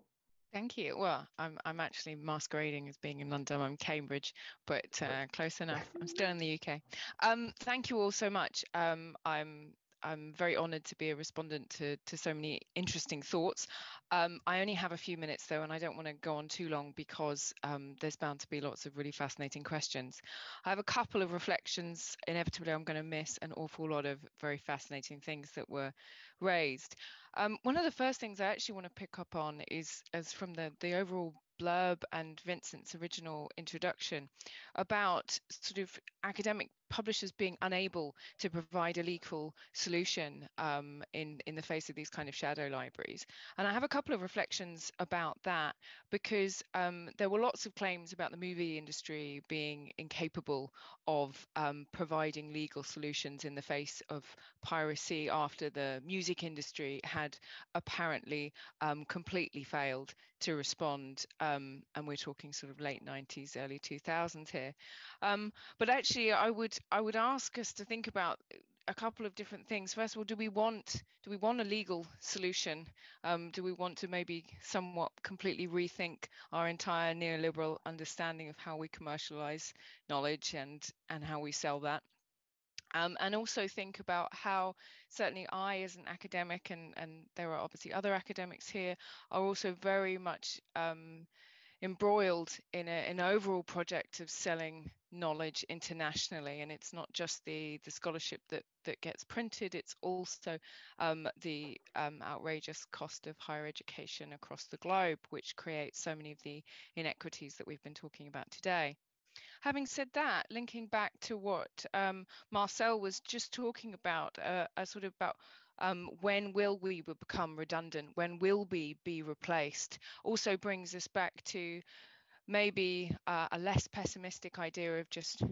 Speaker 7: Thank you. Well, I'm I'm actually masquerading as being in London. I'm Cambridge, but uh, close enough. I'm still in the UK. Um, thank you all so much. Um, I'm I'm very honoured to be a respondent to, to so many interesting thoughts. Um, I only have a few minutes though, and I don't want to go on too long because um, there's bound to be lots of really fascinating questions. I have a couple of reflections. Inevitably, I'm going to miss an awful lot of very fascinating things that were raised. Um, one of the first things I actually want to pick up on is as from the, the overall blurb and Vincent's original introduction about sort of academic publishers being unable to provide a legal solution um, in in the face of these kind of shadow libraries. And I have a couple of reflections about that because um, there were lots of claims about the movie industry being incapable of um, providing legal solutions in the face of piracy after the music industry had apparently um, completely failed to respond. Um, and we're talking sort of late 90s, early 2000s here. Um, but actually, I would I would ask us to think about a couple of different things. First of all, do we want do we want a legal solution? Um, do we want to maybe somewhat completely rethink our entire neoliberal understanding of how we commercialize knowledge and and how we sell that? Um, and also think about how certainly I, as an academic, and and there are obviously other academics here, are also very much um, embroiled in a, an overall project of selling knowledge internationally. And it's not just the the scholarship that that gets printed it's also um, the um, outrageous cost of higher education across the globe which creates so many of the inequities that we've been talking about today. Having said that linking back to what um, marcel was just talking about uh, a sort of about um, when will we become redundant? When will we be replaced? Also brings us back to maybe uh, a less pessimistic idea of just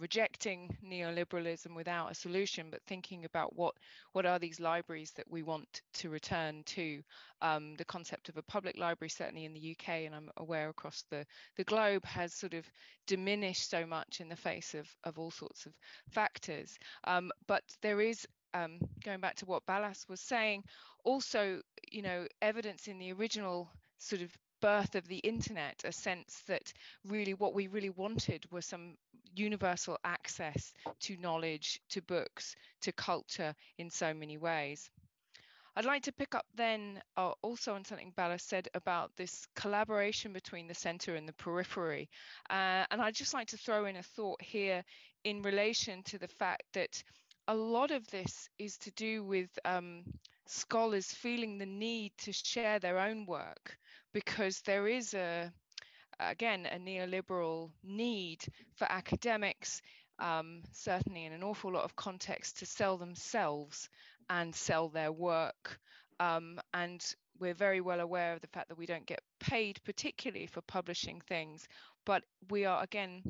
Speaker 7: rejecting neoliberalism without a solution, but thinking about what what are these libraries that we want to return to. Um, the concept of a public library, certainly in the UK, and I'm aware across the the globe, has sort of diminished so much in the face of of all sorts of factors. Um, but there is um, going back to what Balázs was saying, also, you know, evidence in the original sort of birth of the internet, a sense that really what we really wanted was some universal access to knowledge, to books, to culture in so many ways. I'd like to pick up then uh, also on something Balázs said about this collaboration between the center and the periphery. Uh, and I'd just like to throw in a thought here in relation to the fact that a lot of this is to do with um, scholars feeling the need to share their own work because there is a again a neoliberal need for academics um, certainly in an awful lot of context to sell themselves and sell their work. Um, and we're very well aware of the fact that we don't get paid particularly for publishing things but we are again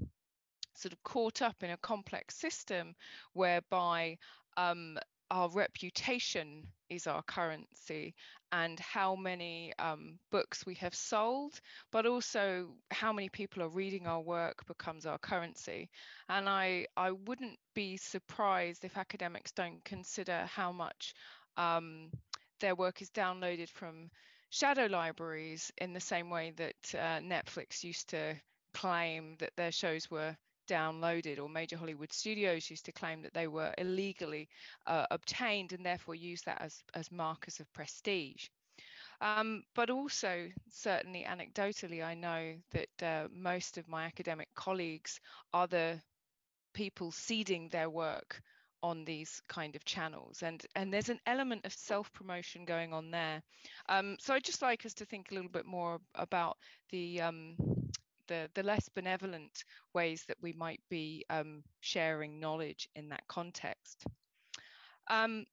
Speaker 7: sort of caught up in a complex system whereby um, our reputation is our currency and how many um, books we have sold, but also how many people are reading our work becomes our currency. And I, I wouldn't be surprised if academics don't consider how much um, their work is downloaded from shadow libraries in the same way that uh, Netflix used to claim that their shows were downloaded, or major Hollywood studios used to claim that they were illegally uh, obtained and therefore use that as, as markers of prestige. Um, but also, certainly anecdotally, I know that uh, most of my academic colleagues are the people seeding their work on these kind of channels and and there's an element of self promotion going on there um, so i'd just like us to think a little bit more about the um, the, the less benevolent ways that we might be um, sharing knowledge in that context. Um,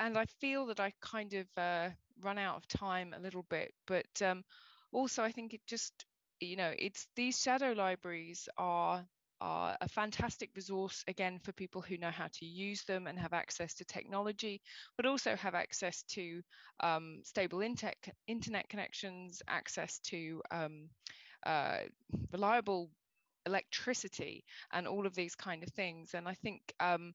Speaker 7: and I feel that I kind of uh, run out of time a little bit, but um, also I think it just, you know, it's these shadow libraries are are a fantastic resource again for people who know how to use them and have access to technology, but also have access to um, stable internet connections, access to um, uh, reliable electricity and all of these kind of things. And I think um,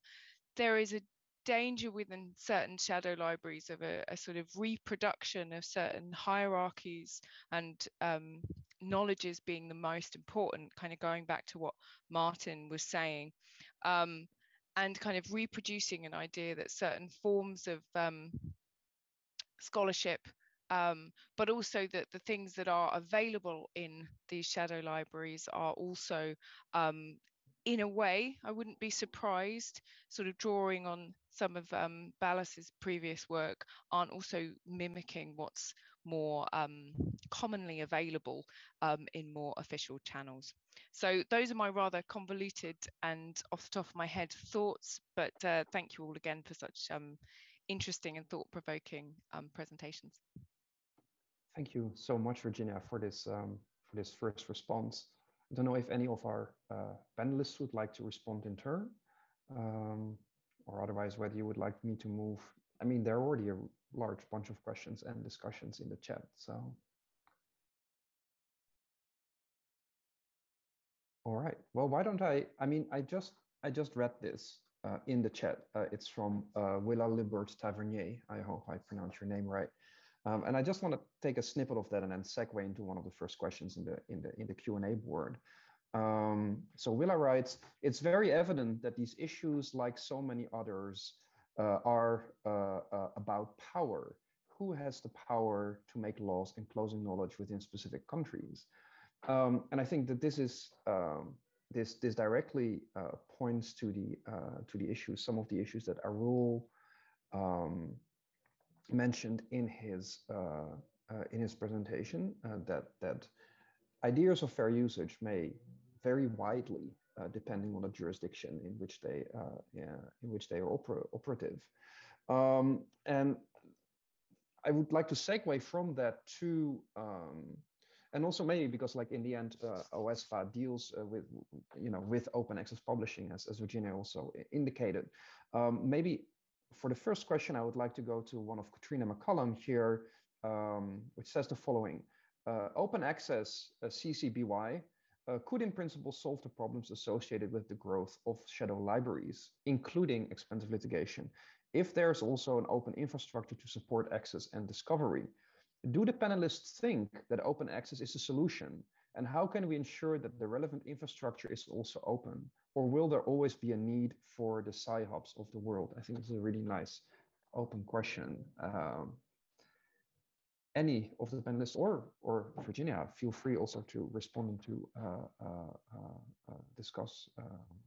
Speaker 7: there is a danger within certain shadow libraries of a, a sort of reproduction of certain hierarchies and um, knowledges being the most important, kind of going back to what Martin was saying. Um, and kind of reproducing an idea that certain forms of um, scholarship um, but also that the things that are available in these shadow libraries are also um, in a way, I wouldn't be surprised, sort of drawing on some of um, Balázs's previous work, aren't also mimicking what's more um, commonly available um, in more official channels. So those are my rather convoluted and off the top of my head thoughts, but uh, thank you all again for such um, interesting and thought-provoking um, presentations.
Speaker 2: Thank you so much, Virginia, for this um, for this first response. I don't know if any of our uh, panelists would like to respond in turn, um, or otherwise whether you would like me to move. I mean, there are already a large bunch of questions and discussions in the chat, so. All right. Well, why don't I? I mean, I just I just read this uh, in the chat. Uh, it's from uh, Willa Liburd Tavernier. I hope I pronounced your name right. Um, and I just want to take a snippet of that and then segue into one of the first questions in the in the in the Q and A board. Um, so Willa writes, it's very evident that these issues, like so many others, uh, are uh, uh, about power. Who has the power to make laws enclosing knowledge within specific countries? Um, and I think that this is um, this this directly uh, points to the uh, to the issues, some of the issues that Arul um, mentioned in his uh, uh, in his presentation uh, that that ideas of fair usage may vary widely depending on the jurisdiction in which they yeah, in which they are oper operative. Um, and I would like to segue from that to um, and also maybe because like in the end uh, OASPA deals uh, with you know with open access publishing as, as Virginia also indicated um, maybe for the first question, I would like to go to one of Katrina McCollum here, um, which says the following. Uh, open access uh, CC BY uh, could in principle solve the problems associated with the growth of shadow libraries, including expensive litigation, if there's also an open infrastructure to support access and discovery. Do the panelists think that open access is a solution? And how can we ensure that the relevant infrastructure is also open? Or will there always be a need for the sci-hubs of the world? I think it's a really nice open question. Um, any of the panelists or or Virginia, feel free also to respond and to uh, uh, uh, uh discuss um,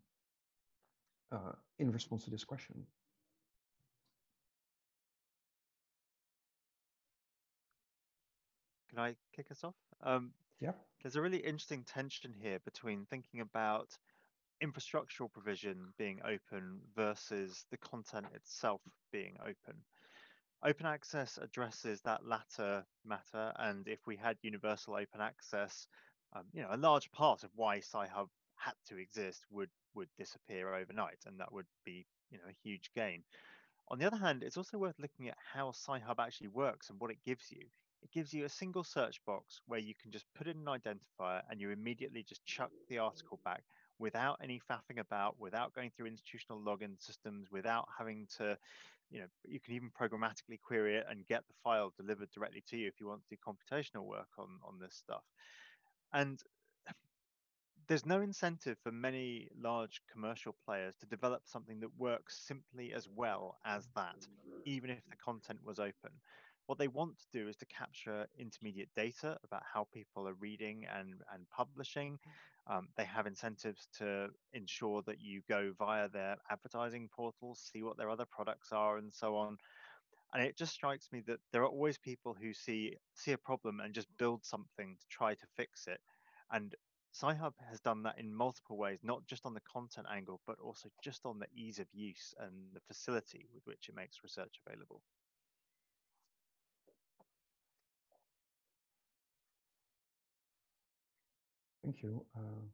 Speaker 2: uh, in response to this question.
Speaker 4: Can I kick us off? Um,
Speaker 2: yeah.
Speaker 4: There's a really interesting tension here between thinking about infrastructural provision being open versus the content itself being open. Open access addresses that latter matter, and if we had universal open access, um, you know, a large part of why Sci-Hub had to exist would would disappear overnight, and that would be, you know, a huge gain. On the other hand, it's also worth looking at how Sci-Hub actually works and what it gives you it gives you a single search box where you can just put in an identifier and you immediately just chuck the article back without any faffing about, without going through institutional login systems, without having to, you know, you can even programmatically query it and get the file delivered directly to you if you want to do computational work on, on this stuff. And there's no incentive for many large commercial players to develop something that works simply as well as that, even if the content was open. What they want to do is to capture intermediate data about how people are reading and, and publishing. Um, they have incentives to ensure that you go via their advertising portals, see what their other products are, and so on. And it just strikes me that there are always people who see see a problem and just build something to try to fix it. And Sci-Hub has done that in multiple ways, not just on the content angle, but also just on the ease of use and the facility with which it makes research available.
Speaker 2: Thank you. Uh,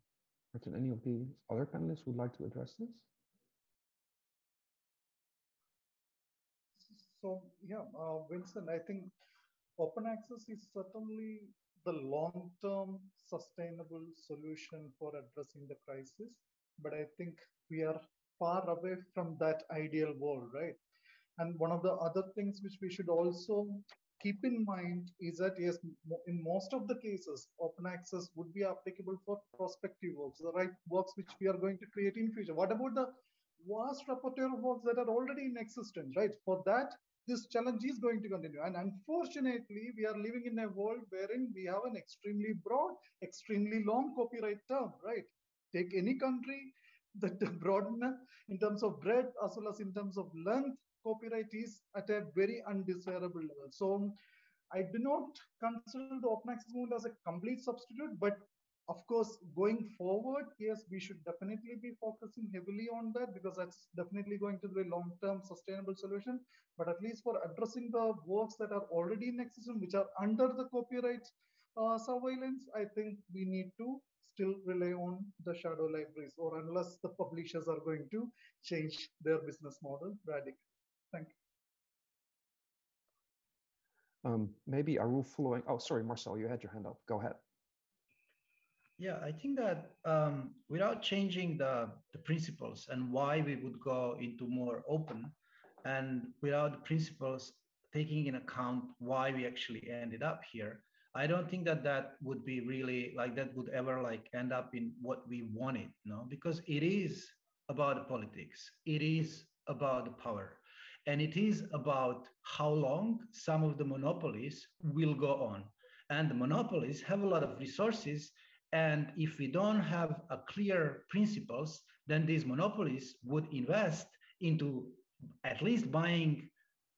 Speaker 2: Martin, any of the other panelists would like to address this?
Speaker 5: So yeah, uh, I think open access is certainly the long-term sustainable solution for addressing the crisis. But I think we are far away from that ideal world, right? And one of the other things which we should also keep in mind is that yes, in most of the cases, open access would be applicable for prospective works, the right works which we are going to create in future. What about the vast repertoire of works that are already in existence, right? For that, this challenge is going to continue. And unfortunately, we are living in a world wherein we have an extremely broad, extremely long copyright term, right? Take any country, the, the in terms of breadth as well as in terms of length copyright is at a very undesirable level. So I do not consider the open access movement as a complete substitute, but of course, going forward, yes, we should definitely be focusing heavily on that because that's definitely going to be a long-term sustainable solution. But at least for addressing the works that are already in existence, which are under the copyright uh, surveillance, I think we need to still rely on the shadow libraries or unless the publishers are going to change their business model radically. Thank
Speaker 2: you. Um, maybe Arul following. Oh, sorry, Marcel, you had your hand up. Go ahead.
Speaker 6: Yeah, I think that um, without changing the, the principles and why we would go into more open, and without the principles taking in account why we actually ended up here, I don't think that that would be really like that would ever like end up in what we wanted, no? because it is about the politics, it is about the power, and it is about how long some of the monopolies will go on. And the monopolies have a lot of resources. And if we don't have a clear principles, then these monopolies would invest into at least buying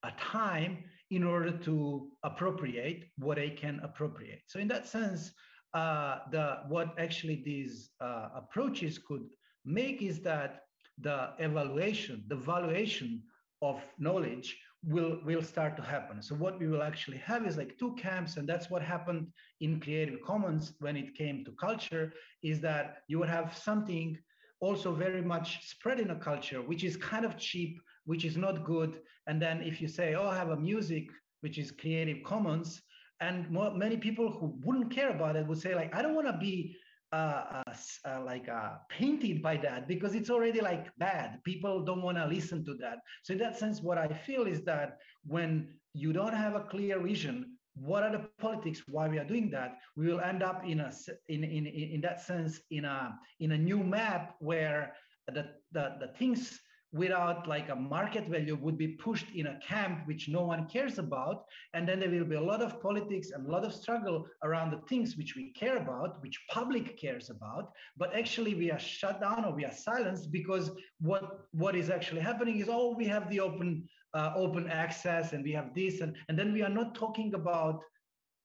Speaker 6: a time in order to appropriate what they can appropriate. So in that sense, uh, the what actually these uh, approaches could make is that the evaluation, the valuation of knowledge will will start to happen. So what we will actually have is like two camps and that's what happened in creative commons when it came to culture is that you would have something also very much spread in a culture which is kind of cheap which is not good. And then if you say oh i have a music which is creative commons and more, many people who wouldn't care about it would say like i don't want to be uh, uh, like uh, painted by that because it's already like bad. People don't want to listen to that. So in that sense, what I feel is that when you don't have a clear vision, what are the politics? Why we are doing that? We will end up in a in in in that sense in a in a new map where the the, the things without like a market value would be pushed in a camp which no one cares about. And then there will be a lot of politics and a lot of struggle around the things which we care about which public cares about. But actually we are shut down or we are silenced because what what is actually happening is oh we have the open uh, open access and we have this. And, and then we are not talking about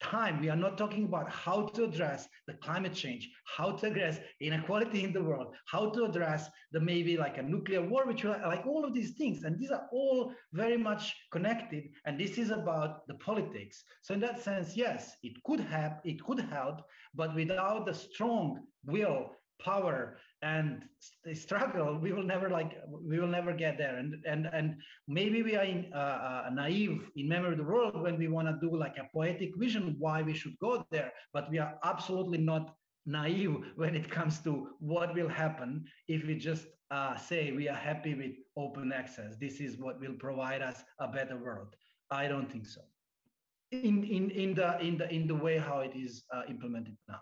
Speaker 6: time. We are not talking about how to address the climate change, how to address inequality in the world, how to address the maybe like a nuclear war, which will, like all of these things. And these are all very much connected. And this is about the politics. So in that sense, yes, it could help, it could help, but without the strong will, power, and they struggle we will never like we will never get there. And and and maybe we are in, uh, uh, naive in memory of the world when we want to do like a poetic vision why we should go there but we are absolutely not naive when it comes to what will happen if we just uh, say we are happy with open access. This is what will provide us a better world. I don't think so. In in in the in the in the way how it is uh, implemented now.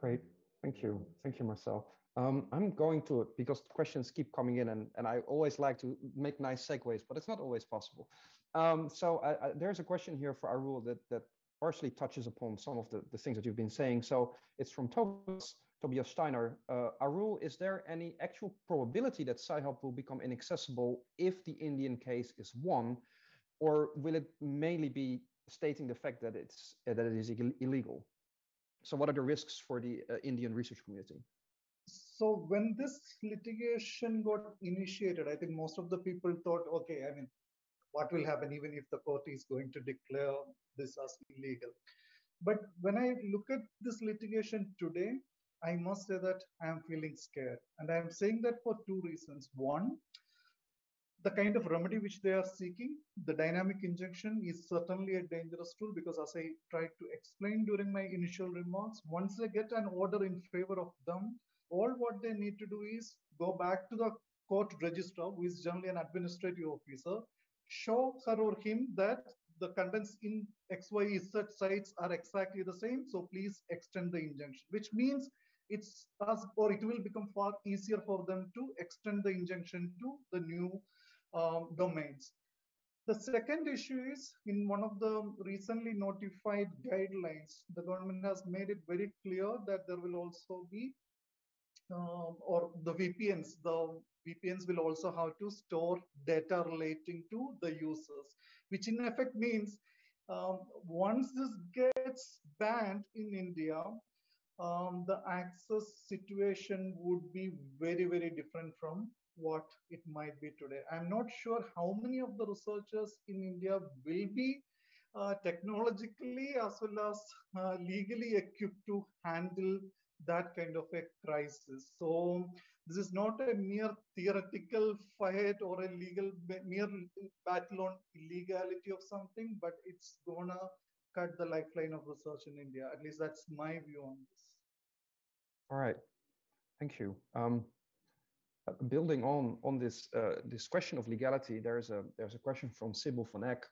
Speaker 2: Great Thank you. Thank you, Marcel. Um, I'm going to, because questions keep coming in and, and I always like to make nice segues, but it's not always possible. Um, so I, I, there's a question here for Arul that, that partially touches upon some of the, the things that you've been saying. So it's from Tobias, Tobias Steiner. Uh, Arul, is there any actual probability that Sci-Hub will become inaccessible if the Indian case is won, or will it mainly be stating the fact that it's that it is illegal? So what are the risks for the uh, Indian research community?
Speaker 5: So when this litigation got initiated, I think most of the people thought, okay, I mean, what will happen even if the court is going to declare this as illegal? But when I look at this litigation today, I must say that I am feeling scared. And I'm saying that for two reasons. One, the kind of remedy which they are seeking, the dynamic injunction is certainly a dangerous tool because as I tried to explain during my initial remarks, once they get an order in favor of them, all what they need to do is go back to the court registrar, who is generally an administrative officer, show her or him that the contents in XYZ sites are exactly the same. So please extend the injunction, which means it's us or it will become far easier for them to extend the injunction to the new um, domains. The second issue is in one of the recently notified guidelines, the government has made it very clear that there will also be, um, or the VPNs, the VPNs will also have to store data relating to the users, which in effect means um, once this gets banned in India, um, the access situation would be very, very different from what it might be today. I'm not sure how many of the researchers in India will be uh, technologically as well as uh, legally equipped to handle that kind of a crisis. So this is not a mere theoretical fight or a legal mere battle on illegality of something, but it's gonna cut the lifeline of research in India. At least that's my view on this.
Speaker 2: All right, thank you. Um, building on on this uh, this question of legality, there's a there's a question from Sybil van Eck.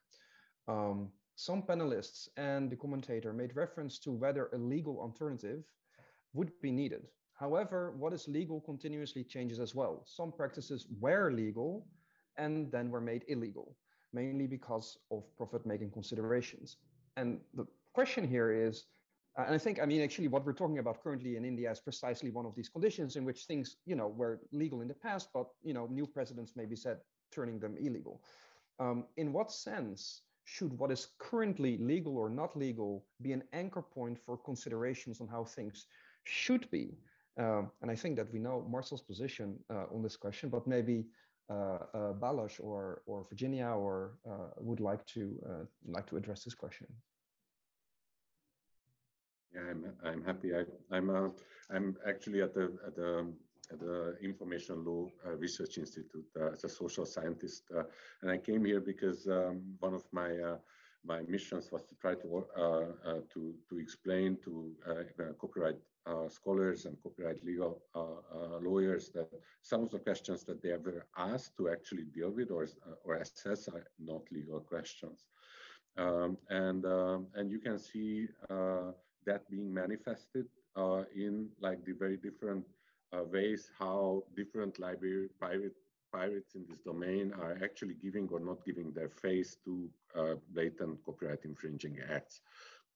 Speaker 2: Um, some panelists and the commentator made reference to whether a legal alternative would be needed. However, what is legal continuously changes as well. Some practices were legal and then were made illegal, mainly because of profit-making considerations. And the question here is, and I think, I mean, actually, what we're talking about currently in India is precisely one of these conditions in which things, you know, were legal in the past, but you know, new presidents maybe said turning them illegal. Um, in what sense should what is currently legal or not legal be an anchor point for considerations on how things should be? Um, and I think that we know Marcel's position uh, on this question, but maybe uh, uh, Balázs or or Virginia or uh, would like to uh, like to address this question.
Speaker 3: Yeah, I'm I'm happy. I, I'm uh, I'm actually at the at the at the Information Law uh, Research Institute uh, as a social scientist, uh, and I came here because um, one of my uh, my missions was to try to uh, to to explain to copyright scholars and copyright legal lawyers that some of the questions that they ever asked to actually deal with or or assess are not legal questions, um, and um, and you can see that being manifested uh, in like the very different uh, ways how different library private pirates in this domain are actually giving or not giving their face to uh, blatant copyright infringing acts.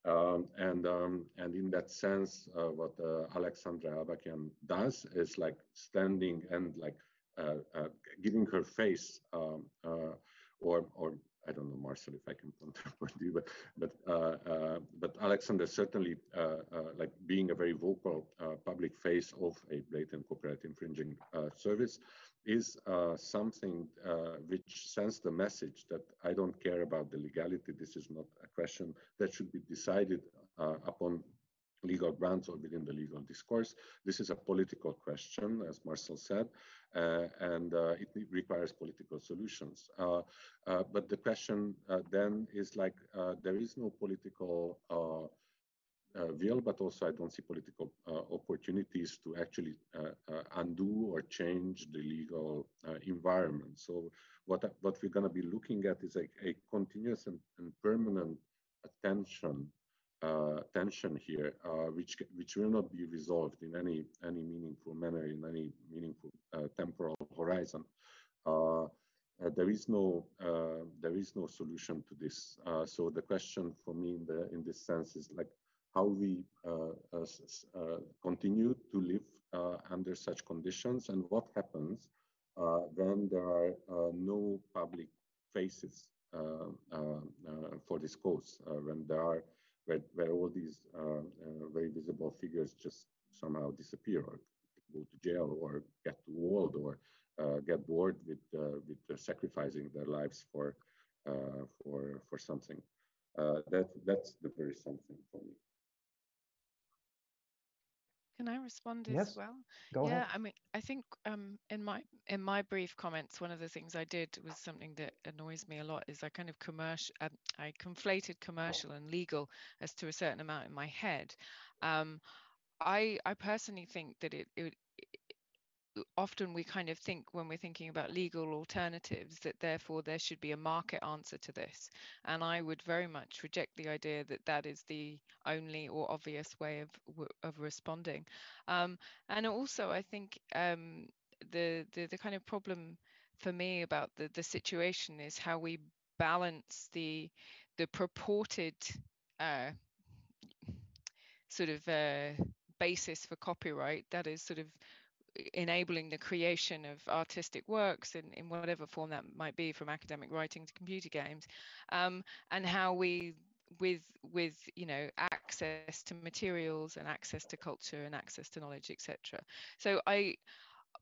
Speaker 3: Um, and um, and in that sense, uh, what uh, Alexandra Elbakyan does is like standing and like uh, giving her face, um, or or I don't know, Marcel, if I can point you, but but uh, but Alexandra certainly like being a very vocal public face of a blatant copyright infringing service is uh, something uh, which sends the message that I don't care about the legality. This is not a question that should be decided uh, upon legal grounds or within the legal discourse. This is a political question, as Marcel said, uh, and uh, it requires political solutions. Uh, but the question then is like, there is no political uh, will, but also I don't see political uh, opportunities to actually uh, undo or change the legal environment. So what what we're going to be looking at is a, a continuous and, and permanent attention uh, tension here, uh, which which will not be resolved in any any meaningful manner in any meaningful uh, temporal horizon. there is no there is no solution to this. so the question for me in the in this sense is like how we uh, uh, uh, continue to live under such conditions and what happens when there are no public faces for this cause, when there are where, where all these very visible figures just somehow disappear or go to jail or get too old or uh, get bored with uh, with uh, sacrificing their lives for for for something. that that's the very something for me.
Speaker 7: Can I respond
Speaker 2: yes.
Speaker 7: as well?
Speaker 2: Go
Speaker 7: yeah,
Speaker 2: ahead.
Speaker 7: I mean, I think um, in my in my brief comments, one of the things I did was something that annoys me a lot is I kind of commercial, um, I conflated commercial and legal as to a certain amount in my head. Um, I I personally think that it, it often we kind of think when we're thinking about legal alternatives that therefore there should be a market answer to this. And i would very much reject the idea that that is the only or obvious way of of responding. Um, and also i think um, the, the the kind of problem for me about the the situation is how we balance the the purported uh, sort of uh, basis for copyright that is sort of enabling the creation of artistic works in, in whatever form that might be from academic writing to computer games um, and how we with with you know access to materials and access to culture and access to knowledge etc so i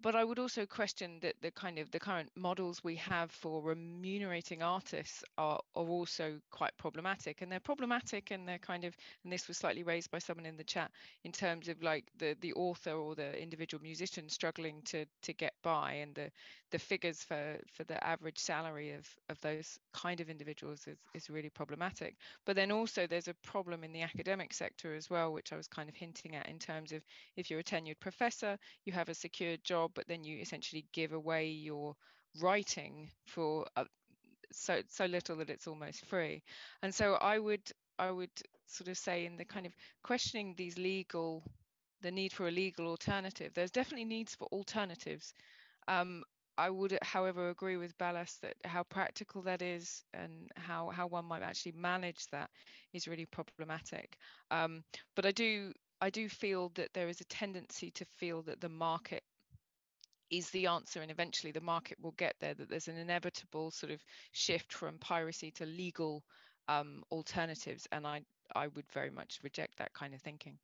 Speaker 7: but I would also question that the kind of the current models we have for remunerating artists are, are also quite problematic. And they're problematic and they're kind of, and this was slightly raised by someone in the chat in terms of like the, the author or the individual musician struggling to to get by and the the figures for for the average salary of of those kind of individuals is, is really problematic. But then also there's a problem in the academic sector as well, which I was kind of hinting at in terms of if you're a tenured professor, you have a secured job job, but then you essentially give away your writing for so so little that it's almost free. And so I would I would sort of say in the kind of questioning these legal the need for a legal alternative. There's definitely needs for alternatives. Um, I would, however, agree with Balázs that how practical that is and how how one might actually manage that is really problematic. Um, but I do I do feel that there is a tendency to feel that the market is the answer and eventually the market will get there that there's an inevitable sort of shift from piracy to legal um, alternatives and I, I would very much reject that kind of thinking.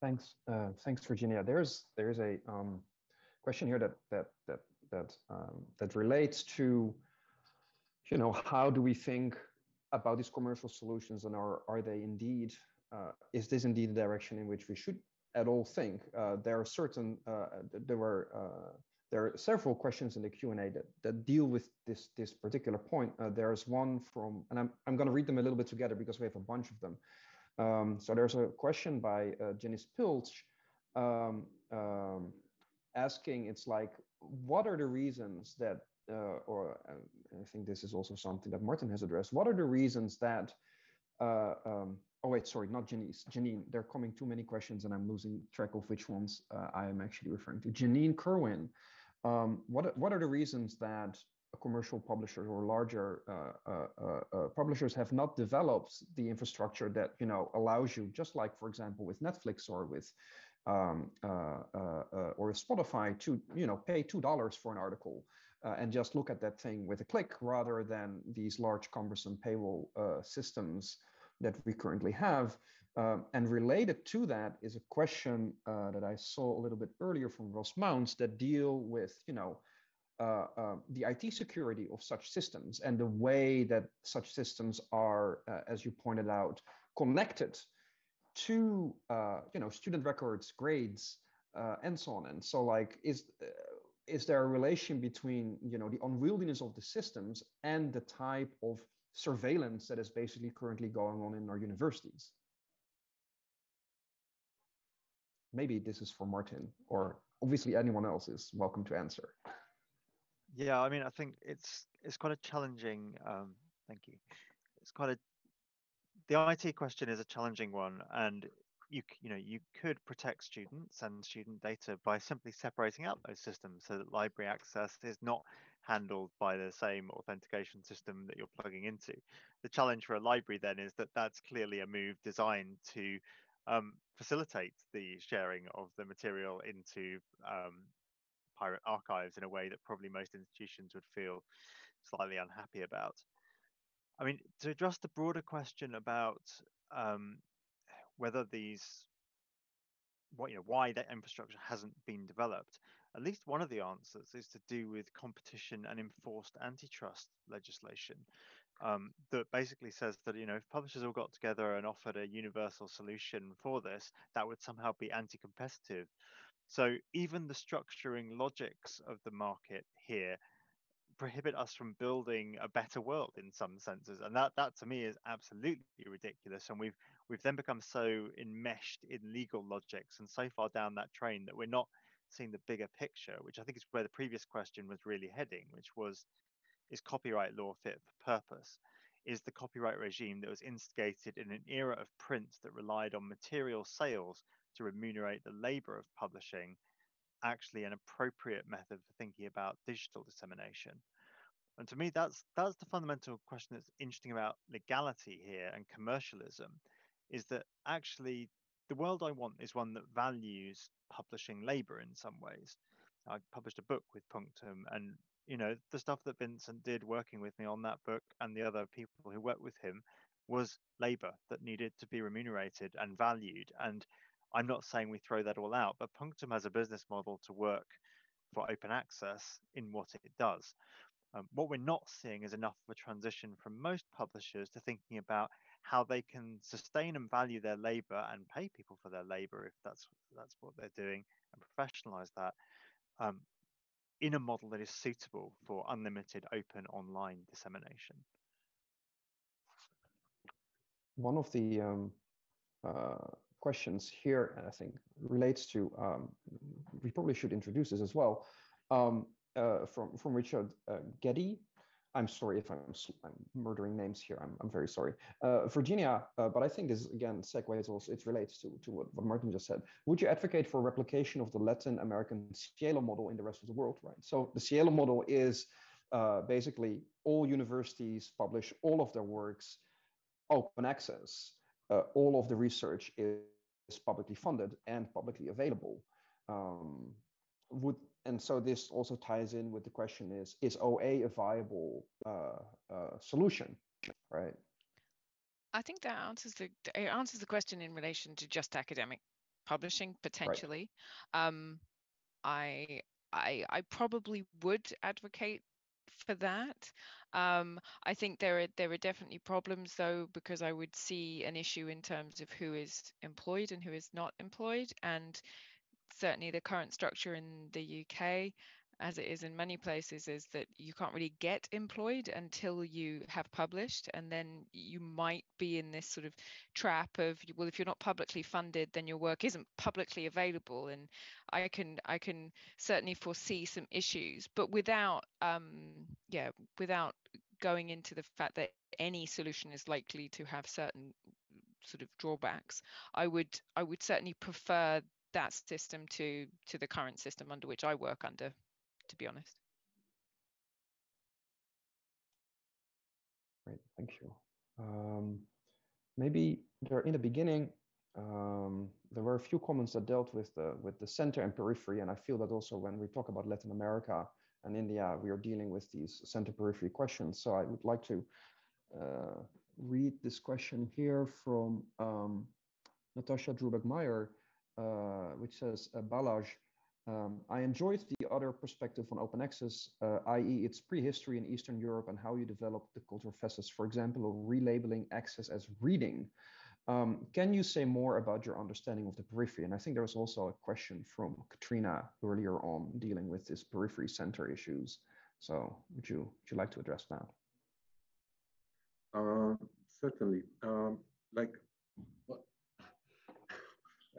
Speaker 2: Thanks, uh, thanks, Virginia. There's there's a um, question here that that that that um, that relates to, you know, how do we think about these commercial solutions, and are are they indeed uh, is this indeed the direction in which we should at all think. Uh, there are certain, uh, there were, uh, there are several questions in the Q&A that, that deal with this, this particular point. Uh, there's one from, and I'm, I'm going to read them a little bit together because we have a bunch of them. Um, so there's a question by uh, Janice Pilch um, um, asking, it's like, what are the reasons that, uh, or I think this is also something that Martin has addressed, what are the reasons that um, oh wait, sorry, not Janice, Janine. There are coming too many questions, and I'm losing track of which ones uh, I am actually referring to. Janine Kerwin, um, what what are the reasons that commercial publishers or larger uh, uh, uh, uh, publishers have not developed the infrastructure that you know allows you, just like for example with Netflix or with um, or Spotify, to you know pay two dollars for an article and just look at that thing with a click, rather than these large cumbersome paywall systems that we currently have. Um, and related to that is a question uh, that I saw a little bit earlier from Ross Mounce that deal with, you know, uh, uh, the IT security of such systems and the way that such systems are, uh, as you pointed out, connected to, uh, you know, student records, grades, uh, and so on. And so, like, is is there a relation between, you know, the unwieldiness of the systems and the type of surveillance that is basically currently going on in our universities. Maybe this is for Martin, or obviously anyone else is welcome to answer.
Speaker 4: Yeah, I mean, I think it's it's quite a challenging. Um, thank you. It's quite a the IT question is a challenging one, and you you know you could protect students and student data by simply separating out those systems so that library access is not handled by the same authentication system that you're plugging into. The challenge for a library then is that that's clearly a move designed to um, facilitate the sharing of the material into um, pirate archives in a way that probably most institutions would feel slightly unhappy about. I mean, to address the broader question about um, whether these, what you know, why that infrastructure hasn't been developed, at least one of the answers is to do with competition and enforced antitrust legislation um, that basically says that you know if publishers all got together and offered a universal solution for this, that would somehow be anti-competitive. So even the structuring logics of the market here prohibit us from building a better world in some senses and that that to me is absolutely ridiculous and we've we've then become so enmeshed in legal logics and so far down that train that we're not seeing the bigger picture, which I think is where the previous question was really heading, which was is copyright law fit for purpose? Is the copyright regime that was instigated in an era of print that relied on material sales to remunerate the labor of publishing actually an appropriate method for thinking about digital dissemination? And to me, that's that's the fundamental question that's interesting about legality here and commercialism, is that actually the world I want is one that values publishing labor in some ways. I published a book with Punctum, and you know the stuff that Vincent did working with me on that book and the other people who worked with him was labor that needed to be remunerated and valued. And I'm not saying we throw that all out, but Punctum has a business model to work for open access in what it does. Um, what we're not seeing is enough of a transition from most publishers to thinking about how they can sustain and value their labor and pay people for their labor if that's that's what they're doing and professionalize that um, in a model that is suitable for unlimited open online dissemination.
Speaker 2: One of the um, uh, questions here, I think, relates to, um, we probably should introduce this as well, um, uh, from, from Richard uh, Getty, I'm sorry if I'm, I'm murdering names here. I'm, I'm very sorry. Uh, Virginia, uh, but I think this again segues also, it relates to, to what, what Martin just said. Would you advocate for replication of the Latin American SciELO model in the rest of the world, right? So the SciELO model is uh, basically all universities publish all of their works open access. Uh, all of the research is publicly funded and publicly available. Um, would and so this also ties in with the question is is OA a viable uh, uh, solution, right?
Speaker 7: I think that answers the it answers the question in relation to just academic publishing potentially. Right. Um, I I I probably would advocate for that. Um, I think there are there are definitely problems though because I would see an issue in terms of who is employed and who is not employed, and certainly the current structure in the UK, as it is in many places, is that you can't really get employed until you have published. And then you might be in this sort of trap of, well, if you're not publicly funded, then your work isn't publicly available. And I can I can certainly foresee some issues, but without um yeah, without going into the fact that any solution is likely to have certain sort of drawbacks. I would I would certainly prefer that system to to the current system under which I work under, to be honest.
Speaker 2: Great, thank you. Um, maybe there in the beginning um, there were a few comments that dealt with the with the center and periphery, and I feel that also when we talk about Latin America and India, we are dealing with these center periphery questions. So I would like to uh, read this question here from um, Natascha Drubek-Meyer, uh, which says, uh, Balázs, um, I enjoyed the other perspective on open access, uh, i.e. its prehistory in Eastern Europe and how you developed the cultural facets, for example, of relabeling access as reading. Um, can you say more about your understanding of the periphery? And I think there was also a question from Katrina earlier on dealing with this periphery center issues. So would you, would you like to address that?
Speaker 3: Uh, certainly. Um, like,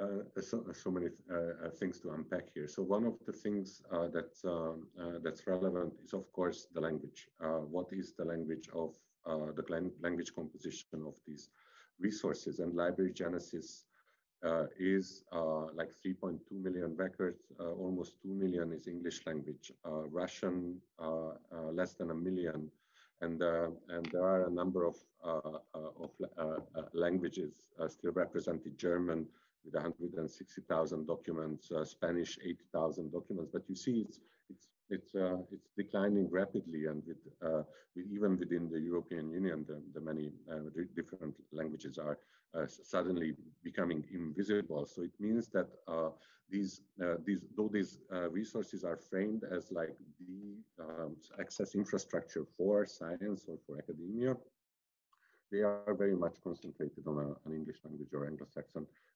Speaker 3: uh, so, so many uh, things to unpack here. So one of the things uh, that um, uh, that's relevant is, of course, the language. Uh, what is the language of the language composition of these resources? And Library Genesis is like 3.2 million records. almost 2 million is English language. Russian, less than a million and uh, and there are a number of uh, of uh, languages still represented German with 160,000 documents, Spanish 80,000 documents. But you see, it's it's it's uh, it's declining rapidly, and with, uh, with, even within the European Union, the, the many uh, different languages are suddenly becoming invisible. So it means that these these though these resources are framed as like the um, access infrastructure for science or for academia, they are very much concentrated on a, an English language or Anglo-Saxon uh, uh,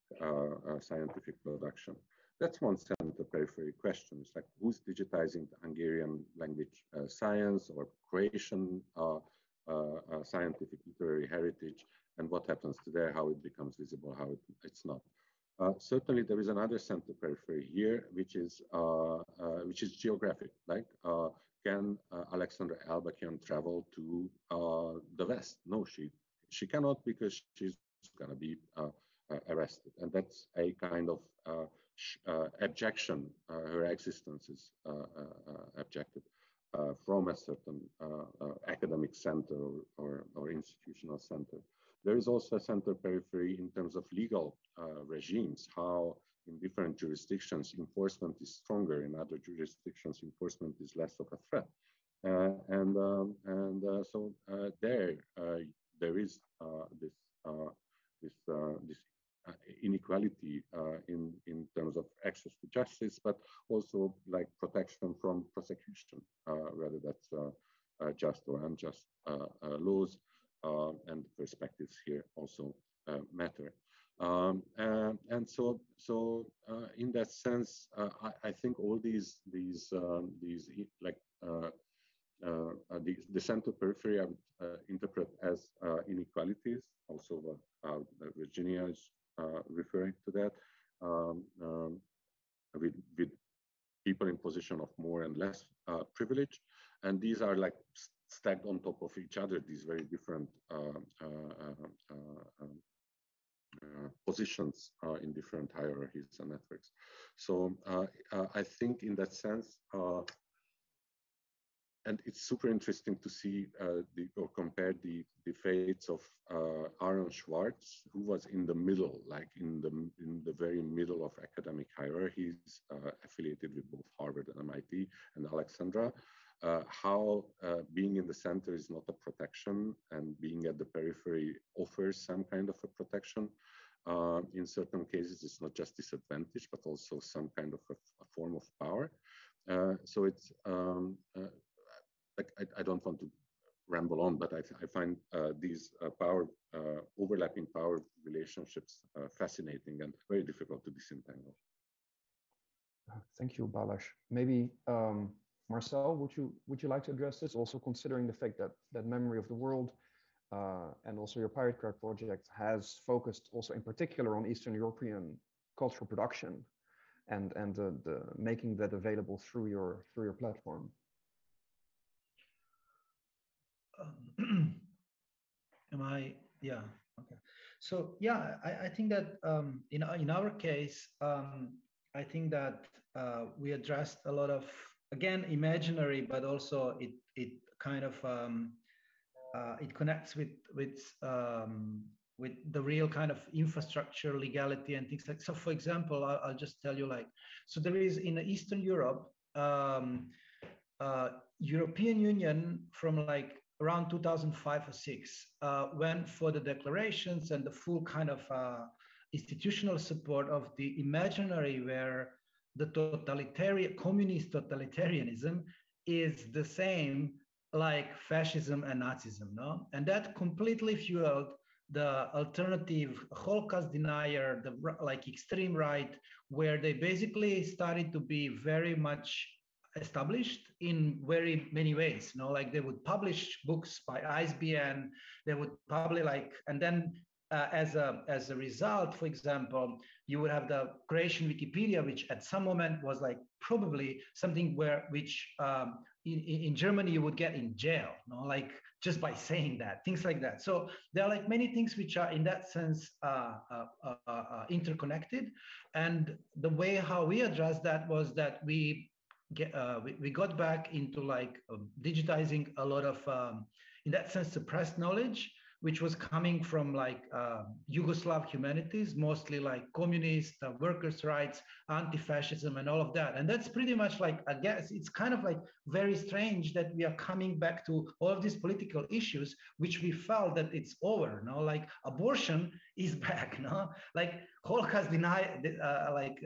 Speaker 3: scientific production. That's one center periphery question. It's like who's digitizing the Hungarian language uh, science or Croatian uh, uh, uh, scientific literary heritage, and what happens to there, how it becomes visible, how it, it's not. Uh, certainly, there is another center periphery here, which is which is geographic. Like, can Alexandra Elbakyan travel to the west? No, she she cannot because she's going to be arrested, and that's a kind of uh, objection, uh, her existence is uh, objected from a certain academic center or, or, or, institutional center. There is also a center periphery in terms of legal regimes, how in different jurisdictions enforcement is stronger, in other jurisdictions enforcement is less of a threat. Uh, and um, and uh, so uh, there there is this this this uh, inequality uh, in in terms of access to justice, but also like protection from prosecution, uh, whether that's just or unjust laws, and perspectives here also matter. Um, and, and, so, so uh, in that sense, uh, I, I, think all these these um, these like uh, the, the center periphery I would interpret as inequalities. Also, Virginia is uh, referring to that um, um, with, with people in position of more and less uh, privilege. And these are like stacked on top of each other, these very different uh, um, positions in different hierarchies and networks. So I think in that sense, and it's super interesting to see uh, the, or compare the, the fates of uh, Aaron Swartz, who was in the middle, like in the in the very middle of academic hierarchies, uh, affiliated with both Harvard and MIT, and Alexandra. Uh, how uh, being in the center is not a protection, and being at the periphery offers some kind of a protection. Uh, in certain cases, it's not just disadvantage, but also some kind of a, a form of power. Uh, so it's um, uh, like I, I, don't want to ramble on, but I, I find uh, these uh, power uh, overlapping power relationships uh, fascinating and very difficult to disentangle.
Speaker 2: Uh, thank you, Balázs. Maybe um, Marcell, would you would you like to address this? Also considering the fact that that memory of the world uh, and also your Pirate Crack project has focused also in particular on Eastern European cultural production and and the making that available through your through your platform.
Speaker 6: Um, am I? Yeah. Okay. So yeah, I, I think that um, in in our case, um, I think that uh, we addressed a lot of again imaginary, but also it it kind of um, uh, it connects with with um, with the real kind of infrastructure, legality, and things like. So, for example, I'll, I'll just tell you like, so there is in Eastern Europe, um, uh, European Union from like around 2005 or six uh, went for the declarations and the full kind of uh, institutional support of the imaginary where the totalitarian communist totalitarianism is the same like fascism and Nazism, no? And that completely fueled the alternative Holocaust denier, the like extreme right, where they basically started to be very much established in very many ways. You know, like they would publish books by ISBN, they would probably like, and then uh, as a as a result, for example, you would have the Croatian Wikipedia, which at some moment was like probably something where which um, in, in Germany you would get in jail, you know, like just by saying that, things like that. So there are like many things which are in that sense uh, uh, uh, uh interconnected, and the way how we addressed that was that we get uh, we, we got back into like um, digitizing a lot of um, in that sense suppressed knowledge which was coming from like uh, Yugoslav humanities, mostly like communist, uh, workers' rights, anti-fascism, and all of that. And that's pretty much like I guess it's kind of like very strange that we are coming back to all of these political issues, which we felt that it's over. No, like abortion is back. No, like Holocaust deny, uh, like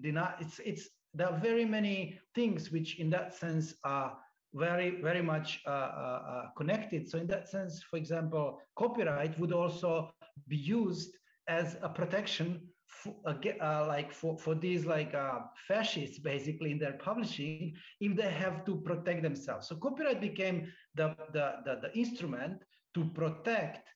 Speaker 6: deny. It's it's there are very many things which, in that sense, are very, very much uh, uh, uh, connected. So in that sense, for example, copyright would also be used as a protection for, uh, like for, for these like uh, fascists basically in their publishing if they have to protect themselves. So copyright became the, the, the, the instrument to protect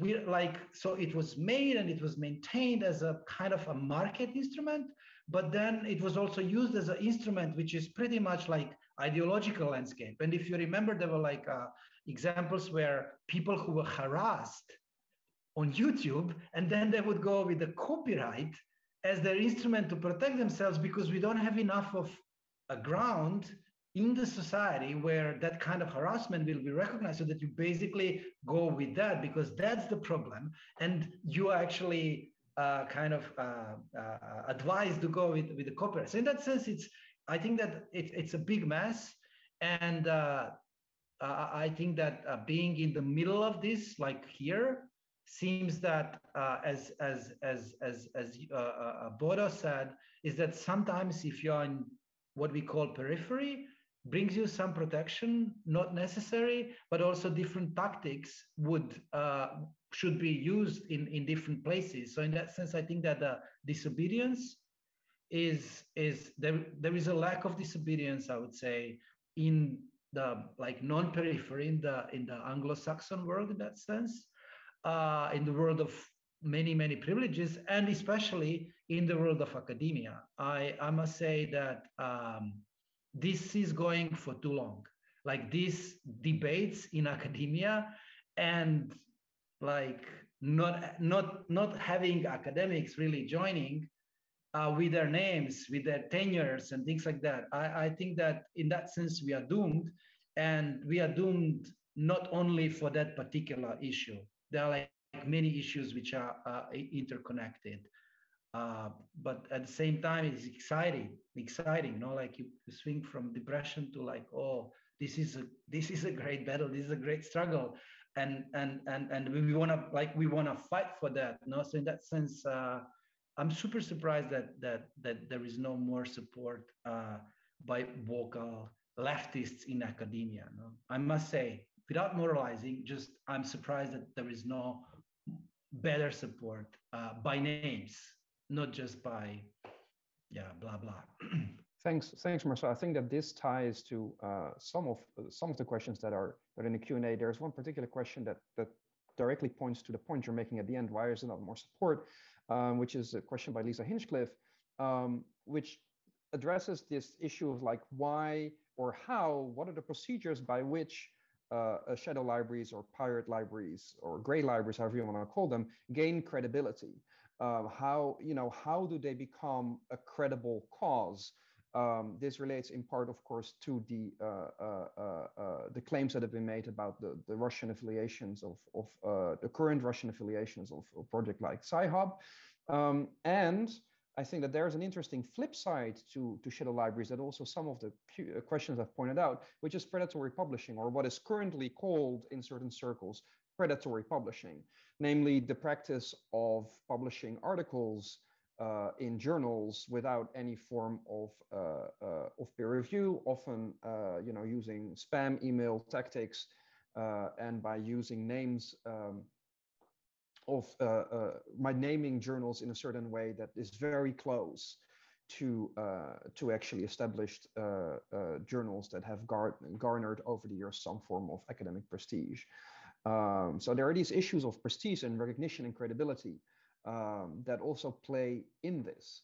Speaker 6: we like so it was made and it was maintained as a kind of a market instrument but then it was also used as an instrument which is pretty much like ideological landscape. And if you remember, there were like uh, examples where people who were harassed on YouTube, and then they would go with the copyright as their instrument to protect themselves because we don't have enough of a ground in the society where that kind of harassment will be recognized so that you basically go with that because that's the problem and you actually uh, kind of uh, uh, advised to go with, with the so in that sense it's I think that it, it's a big mess. And uh, I think that uh, being in the middle of this, like here, seems that uh, as as as as as Bodó said, is that sometimes if you're in what we call periphery, brings you some protection, not necessary, but also different tactics would uh, should be used in in different places. So in that sense, I think that the disobedience is is there there is a lack of disobedience i would say in the like non-periphery in the in the anglo-saxon world in that sense uh, in the world of many many privileges and especially in the world of academia i i must say that um, this is going for too long like these debates in academia and like not not not having academics really joining uh, with their names, with their tenures and things like that. I, I think that in that sense, we are doomed. And we are doomed not only for that particular issue. There are like many issues which are uh, interconnected. Uh, but at the same time, it's exciting, exciting, you know, like you, you swing from depression to like, oh, this is a this is a great battle, this is a great struggle. And and and and we want to like we want to fight for that. Know? So in that sense, uh, I'm super surprised that that that there is no more support uh, by vocal leftists in academia. No? I must say, without moralizing, just I'm surprised that there is no better support uh, by names, not just by yeah blah blah.
Speaker 2: thanks, thanks, Marcell. I think that this ties to uh, some of uh, some of the questions that are that are in the Q and A. There's one particular question that that directly points to the point you're making at the end. Why is there not more support? um, which is a question by Lisa Hinchliffe, um, which addresses this issue of like why or how, what are the procedures by which uh, shadow libraries or pirate libraries or gray libraries, however you want to call them, gain credibility? Uh, how you know how do they become a credible cause? Um, this relates in part, of course, to the uh, uh, uh, the claims that have been made about the, the Russian affiliations of, of the current Russian affiliations of a project like Sci-Hub. Um, and I think that there's an interesting flip side to, to shadow libraries that also some of the questions I've pointed out, which is predatory publishing, or what is currently called in certain circles predatory publishing, namely the practice of publishing articles uh, in journals without any form of uh, uh, of peer review, often uh, you know using spam email tactics uh, and by using names um, of my naming journals in a certain way that is very close to to actually established journals that have gar garnered over the years some form of academic prestige. Um, so there are these issues of prestige and recognition and credibility um, that also play in this.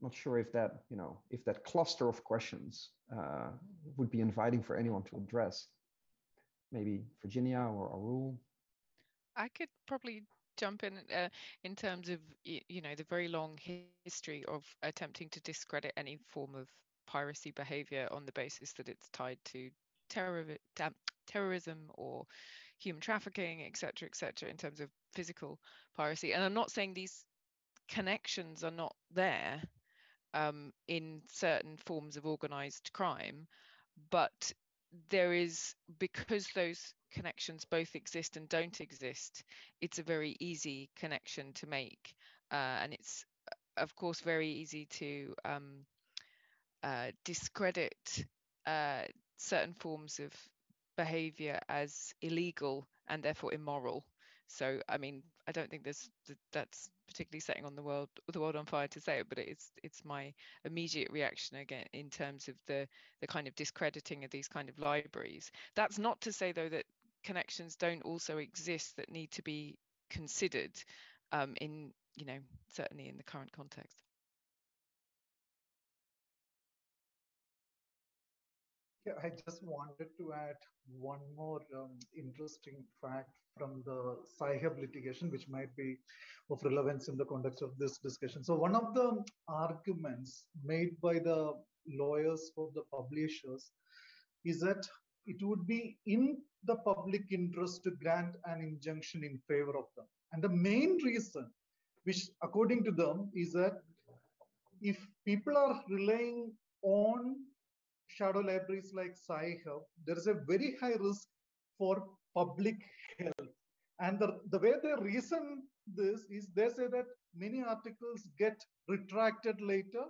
Speaker 2: Not sure if that, you know, if that cluster of questions uh, would be inviting for anyone to address. Maybe Virginia or Arul.
Speaker 7: I could probably jump in uh, in terms of you know the very long history of attempting to discredit any form of piracy behavior on the basis that it's tied to terror, terrorism or human trafficking, etc., etc., in terms of physical piracy. And I'm not saying these connections are not there um, in certain forms of organized crime, but there is because those connections both exist and don't exist. It's a very easy connection to make, uh, and it's of course very easy to um, uh, discredit uh, certain forms of behavior as illegal and therefore immoral. So, I mean, I don't think there's that's particularly setting on the world the world on fire to say it, but it's it's my immediate reaction again in terms of the the kind of discrediting of these kind of libraries. That's not to say though that connections don't also exist that need to be considered um, in you know certainly in the current context.
Speaker 5: Yeah, I just wanted to add one more um, interesting fact from the Sci-Hub litigation, which might be of relevance in the context of this discussion. So one of the arguments made by the lawyers for the publishers is that it would be in the public interest to grant an injunction in favor of them. And the main reason, which according to them, is that if people are relying on shadow libraries like Sci-Hub, there is a very high risk for public health. And the, the way they reason this is they say that many articles get retracted later.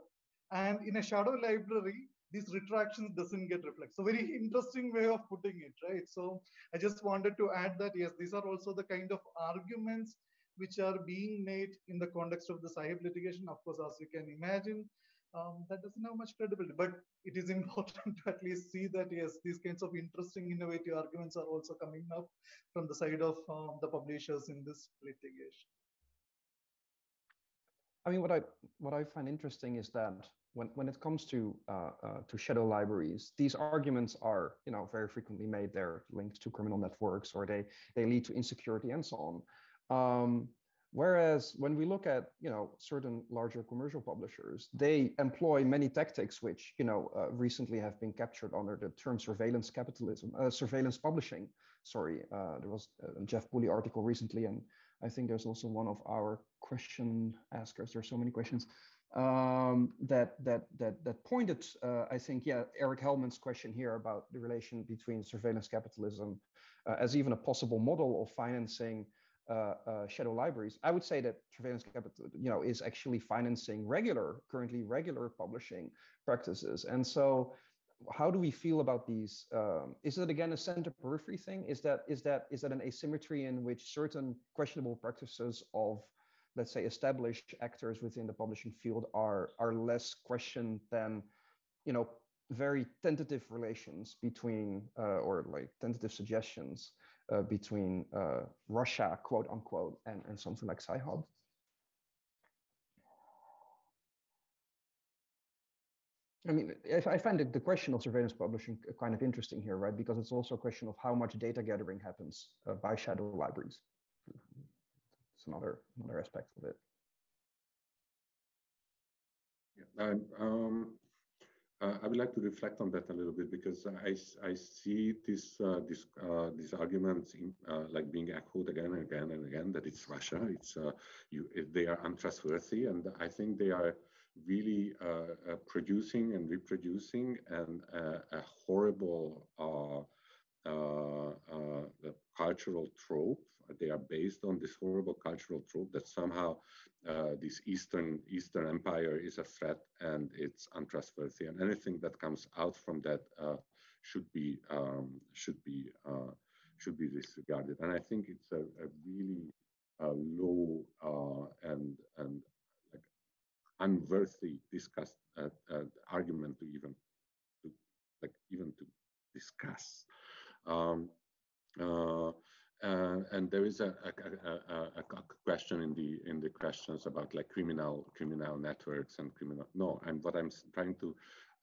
Speaker 5: And in a shadow library, these retractions doesn't get reflected. So very interesting way of putting it, right? So I just wanted to add that, yes, these are also the kind of arguments which are being made in the context of the Sci-Hub litigation. Of course, as you can imagine, um, that doesn't have much credibility. But it is important to at least see that yes, these kinds of interesting, innovative arguments are also coming up from the side of um, the publishers in this litigation.
Speaker 2: I mean, what I what I find interesting is that when when it comes to uh, uh, to shadow libraries, these arguments are you know very frequently made. They're linked to criminal networks, or they they lead to insecurity and so on. Um, Whereas when we look at you know certain larger commercial publishers, they employ many tactics which you know uh, recently have been captured under the term surveillance capitalism, uh, surveillance publishing. Sorry, uh, there was a Jeff Pooley article recently, and I think there's also one of our question askers. There's so many questions um, that that that that pointed. Uh, I think yeah, Eric Hellman's question here about the relation between surveillance capitalism uh, as even a possible model of financing shadow libraries, I would say that surveillance capital, you know, is actually financing regular, currently regular publishing practices. And so, how do we feel about these? Um, is it again a center periphery thing? Is that is that is that an asymmetry in which certain questionable practices of, let's say, established actors within the publishing field are are less questioned than, you know, very tentative relations between uh, or like tentative suggestions uh, between uh, Russia, quote unquote, and, and something like Sci-Hub? I mean, I find the question of surveillance publishing kind of interesting here, right? Because it's also a question of how much data gathering happens uh, by shadow libraries. It's another another aspect of it.
Speaker 3: Yeah, um, uh, I would like to reflect on that a little bit because I, I see this uh, this uh, these arguments in, uh, like being echoed again and again and again that it's Russia, it's uh, you they are untrustworthy, and I think they are really uh, producing and reproducing and a horrible cultural trope. They are based on this horrible cultural trope that somehow this Eastern Eastern Empire is a threat and it's untrustworthy, and anything that comes out from that should be um, should be should be disregarded. And I think it's a, a really uh, low uh, and and unworthy discussed uh, uh, argument to even to like even to discuss. Um, uh, uh, and there is a, a, a, a, question in the in the questions about like criminal criminal networks and criminal no and what i'm trying to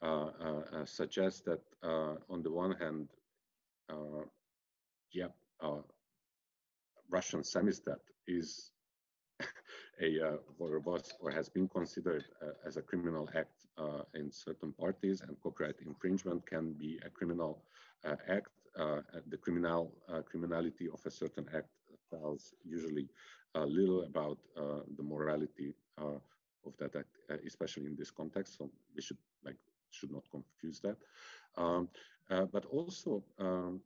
Speaker 3: uh, uh, suggest that on the one hand yeah russian samizdat is a uh, or was or has been considered uh, as a criminal act uh, in certain parties, and copyright infringement can be a criminal uh, act. Uh, the criminal uh, criminality of a certain act tells usually a little about the morality of that act, especially in this context. So we should like should not confuse that. Um, but also. Um,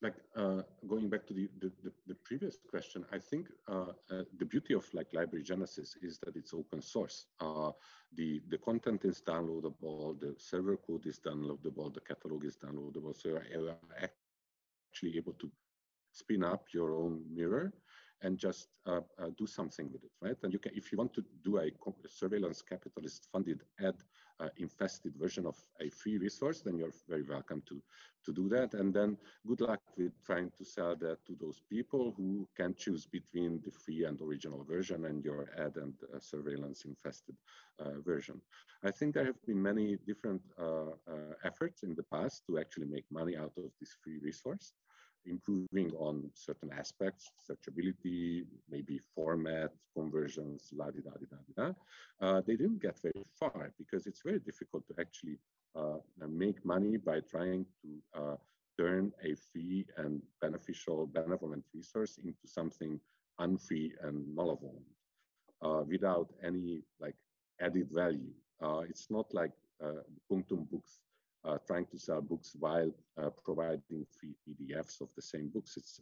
Speaker 3: like uh, going back to the, the, the, previous question, I think uh, uh, the beauty of like Library Genesis is that it's open source. Uh, the, the content is downloadable, the server code is downloadable, the catalog is downloadable. So you're actually able to spin up your own mirror and just uh, uh, do something with it, right? And you can, if you want to do a surveillance capitalist funded ad uh, infested version of a free resource, then you're very welcome to, to do that. And then good luck with trying to sell that to those people who can choose between the free and original version and your ad and uh, surveillance infested uh, version. I think there have been many different uh, efforts in the past to actually make money out of this free resource improving on certain aspects, searchability, maybe format, conversions, la di da di da di da. Uh, they didn't get very far because it's very difficult to actually uh, make money by trying to uh, turn a free and beneficial, benevolent resource into something unfree and malevolent uh, without any like added value. Uh, it's not like uh, Punctum Books trying to sell books while uh, providing free PDFs of the same books. It's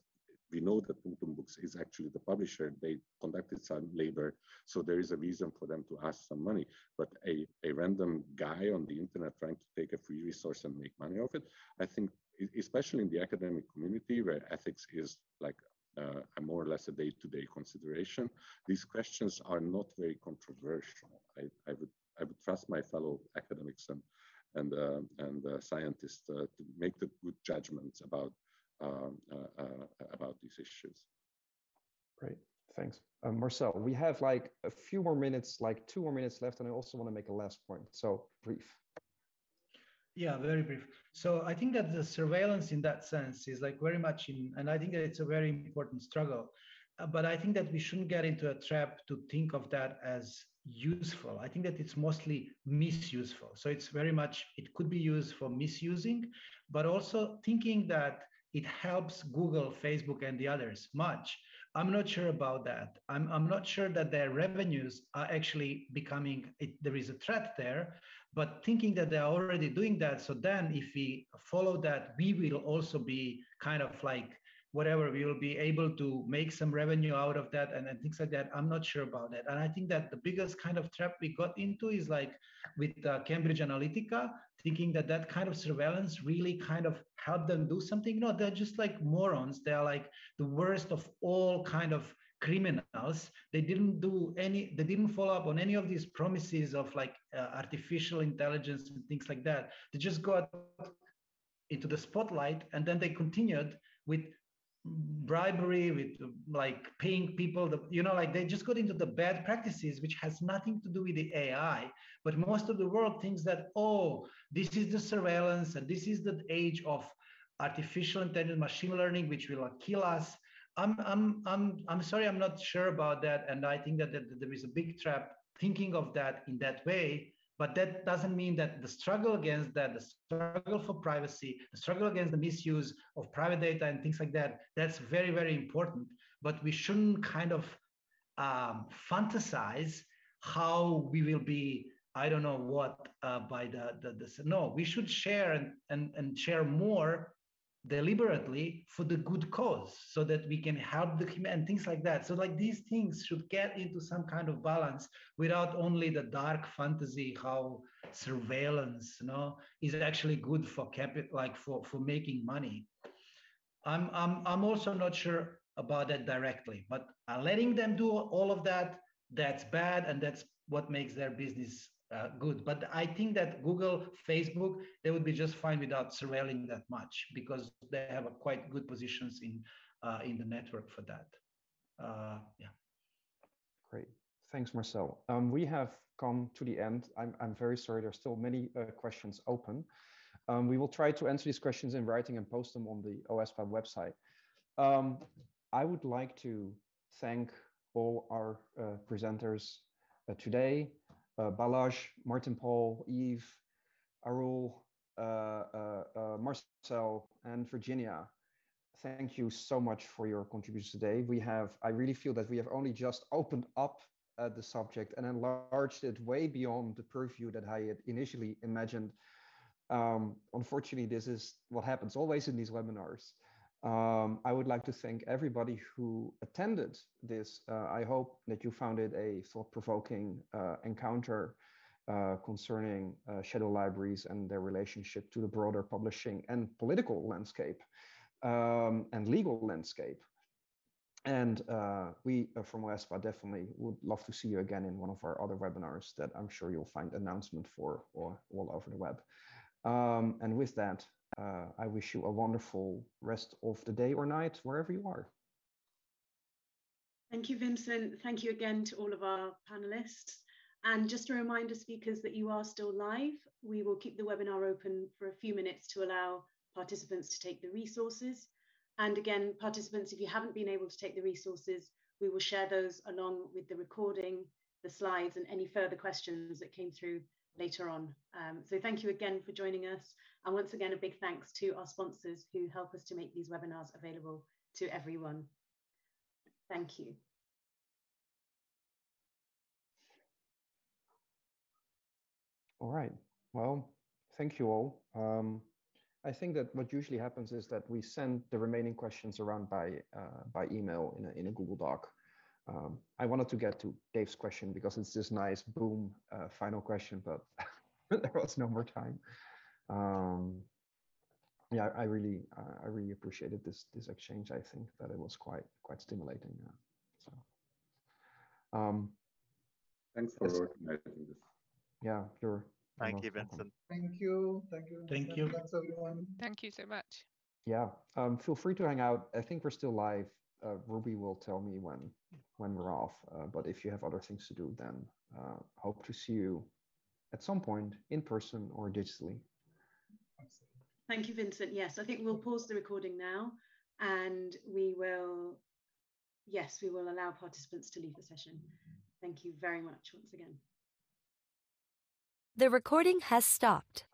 Speaker 3: we know that Punctum Books is actually the publisher. They conducted some labor, so there is a reason for them to ask some money. But a, a random guy on the internet trying to take a free resource and make money of it, I think, especially in the academic community where ethics is like uh, a more or less a day-to-day -day consideration, these questions are not very controversial. I, I would I would trust my fellow academics and and uh, and uh, scientists uh, to make the good judgments about um, about these issues.
Speaker 2: Great, thanks, Marcell. We have like a few more minutes, like two more minutes left, and I also want to make a last point. So brief.
Speaker 6: Yeah, very brief. So I think that the surveillance in that sense is like very much in, and I think that it's a very important struggle. Uh, but I think that we shouldn't get into a trap to think of that as useful. I think that it's mostly misuseful. So it's very much, it could be used for misusing, but also thinking that it helps Google, Facebook, and the others much. I'm not sure about that. I'm, I'm not sure that their revenues are actually becoming, it, there is a threat there, but thinking that they're already doing that. So then if we follow that, we will also be kind of like whatever we will be able to make some revenue out of that and, and things like that. I'm not sure about that. And i think that the biggest kind of trap we got into is like with uh, cambridge analytica thinking that that kind of surveillance really kind of helped them do something. No they're just like morons. They're like the worst of all kind of criminals. They didn't do any they didn't follow up on any of these promises of like uh, artificial intelligence and things like that. They just got into the spotlight and then they continued with bribery, with like paying people, the, you know, like they just got into the bad practices, which has nothing to do with the AI. But most of the world thinks that, oh, this is the surveillance and this is the age of artificial intelligence, machine learning, which will kill us. I'm, I'm, I'm, I'm sorry, I'm not sure about that. And I think that, that there is a big trap thinking of that in that way but that doesn't mean that the struggle against that, the struggle for privacy, the struggle against the misuse of private data and things like that, that's very, very important. But we shouldn't kind of um, fantasize how we will be, I don't know what, uh, by the, the, the, no, we should share and, and, and share more deliberately for the good cause so that we can help the human and things like that. So like these things should get into some kind of balance without only the dark fantasy how surveillance you know is actually good for capital like for for making money. I'm i'm i'm also not sure about that directly but uh, letting them do all of that that's bad and that's what makes their business uh, good. But I think that Google, Facebook, they would be just fine without surveilling that much because they have a quite good positions in uh, in the network for that. Uh, yeah.
Speaker 2: Great. Thanks, Marcell. Um, we have come to the end. I'm, I'm very sorry. There's still many uh, questions open. Um, we will try to answer these questions in writing and post them on the OASPA website. Um, I would like to thank all our uh, presenters today uh, Balázs, Martin Paul, Eve, Arul, uh, uh, uh, Marcell, and Virginia. Thank you so much for your contributions today. We have, I really feel that we have only just opened up the subject and enlarged it way beyond the purview that I had initially imagined. Um, unfortunately, this is what happens always in these webinars. Um, I would like to thank everybody who attended this. Uh, I hope that you found it a thought-provoking uh, encounter uh, concerning uh, shadow libraries and their relationship to the broader publishing and political landscape um, and legal landscape. And uh, we uh, from OASPA definitely would love to see you again in one of our other webinars that I'm sure you'll find announcement for or all over the web. Um, and with that, uh, I wish you a wonderful rest of the day or night, wherever you are.
Speaker 1: Thank you, Vincent. Thank you again to all of our panelists. And just a reminder, speakers, that you are still live. We will keep the webinar open for a few minutes to allow participants to take the resources. And again, participants, if you haven't been able to take the resources, we will share those along with the recording, the slides, and any further questions that came through later on. Um, so thank you again for joining us. And once again, a big thanks to our sponsors who help us to make these webinars available to everyone. Thank you.
Speaker 2: All right. Well, thank you all. Um, I think that what usually happens is that we send the remaining questions around by uh, by email in a, in a Google Doc. Um, I wanted to get to Dave's question because it's this nice boom uh, final question, but there was no more time. Um, yeah, I really, uh, I really appreciated this this exchange. I think that it was quite quite stimulating. Yeah. So, um,
Speaker 3: thanks for organizing this.
Speaker 2: Yeah, you're.
Speaker 4: Thank you, Vincent.
Speaker 5: Welcome. Thank you. Thank you.
Speaker 6: Thank you.
Speaker 5: Thanks, everyone.
Speaker 7: Thank you so much.
Speaker 2: Yeah. Um, feel free to hang out. I think we're still live. Uh, Ruby will tell me when when we're off. Uh, but if you have other things to do, then uh, hope to see you at some point in person or digitally.
Speaker 1: Thank you, Vincent. Yes, I think we'll pause the recording now and we will, yes, we will allow participants to leave the session. Thank you very much once again.
Speaker 8: The recording has stopped.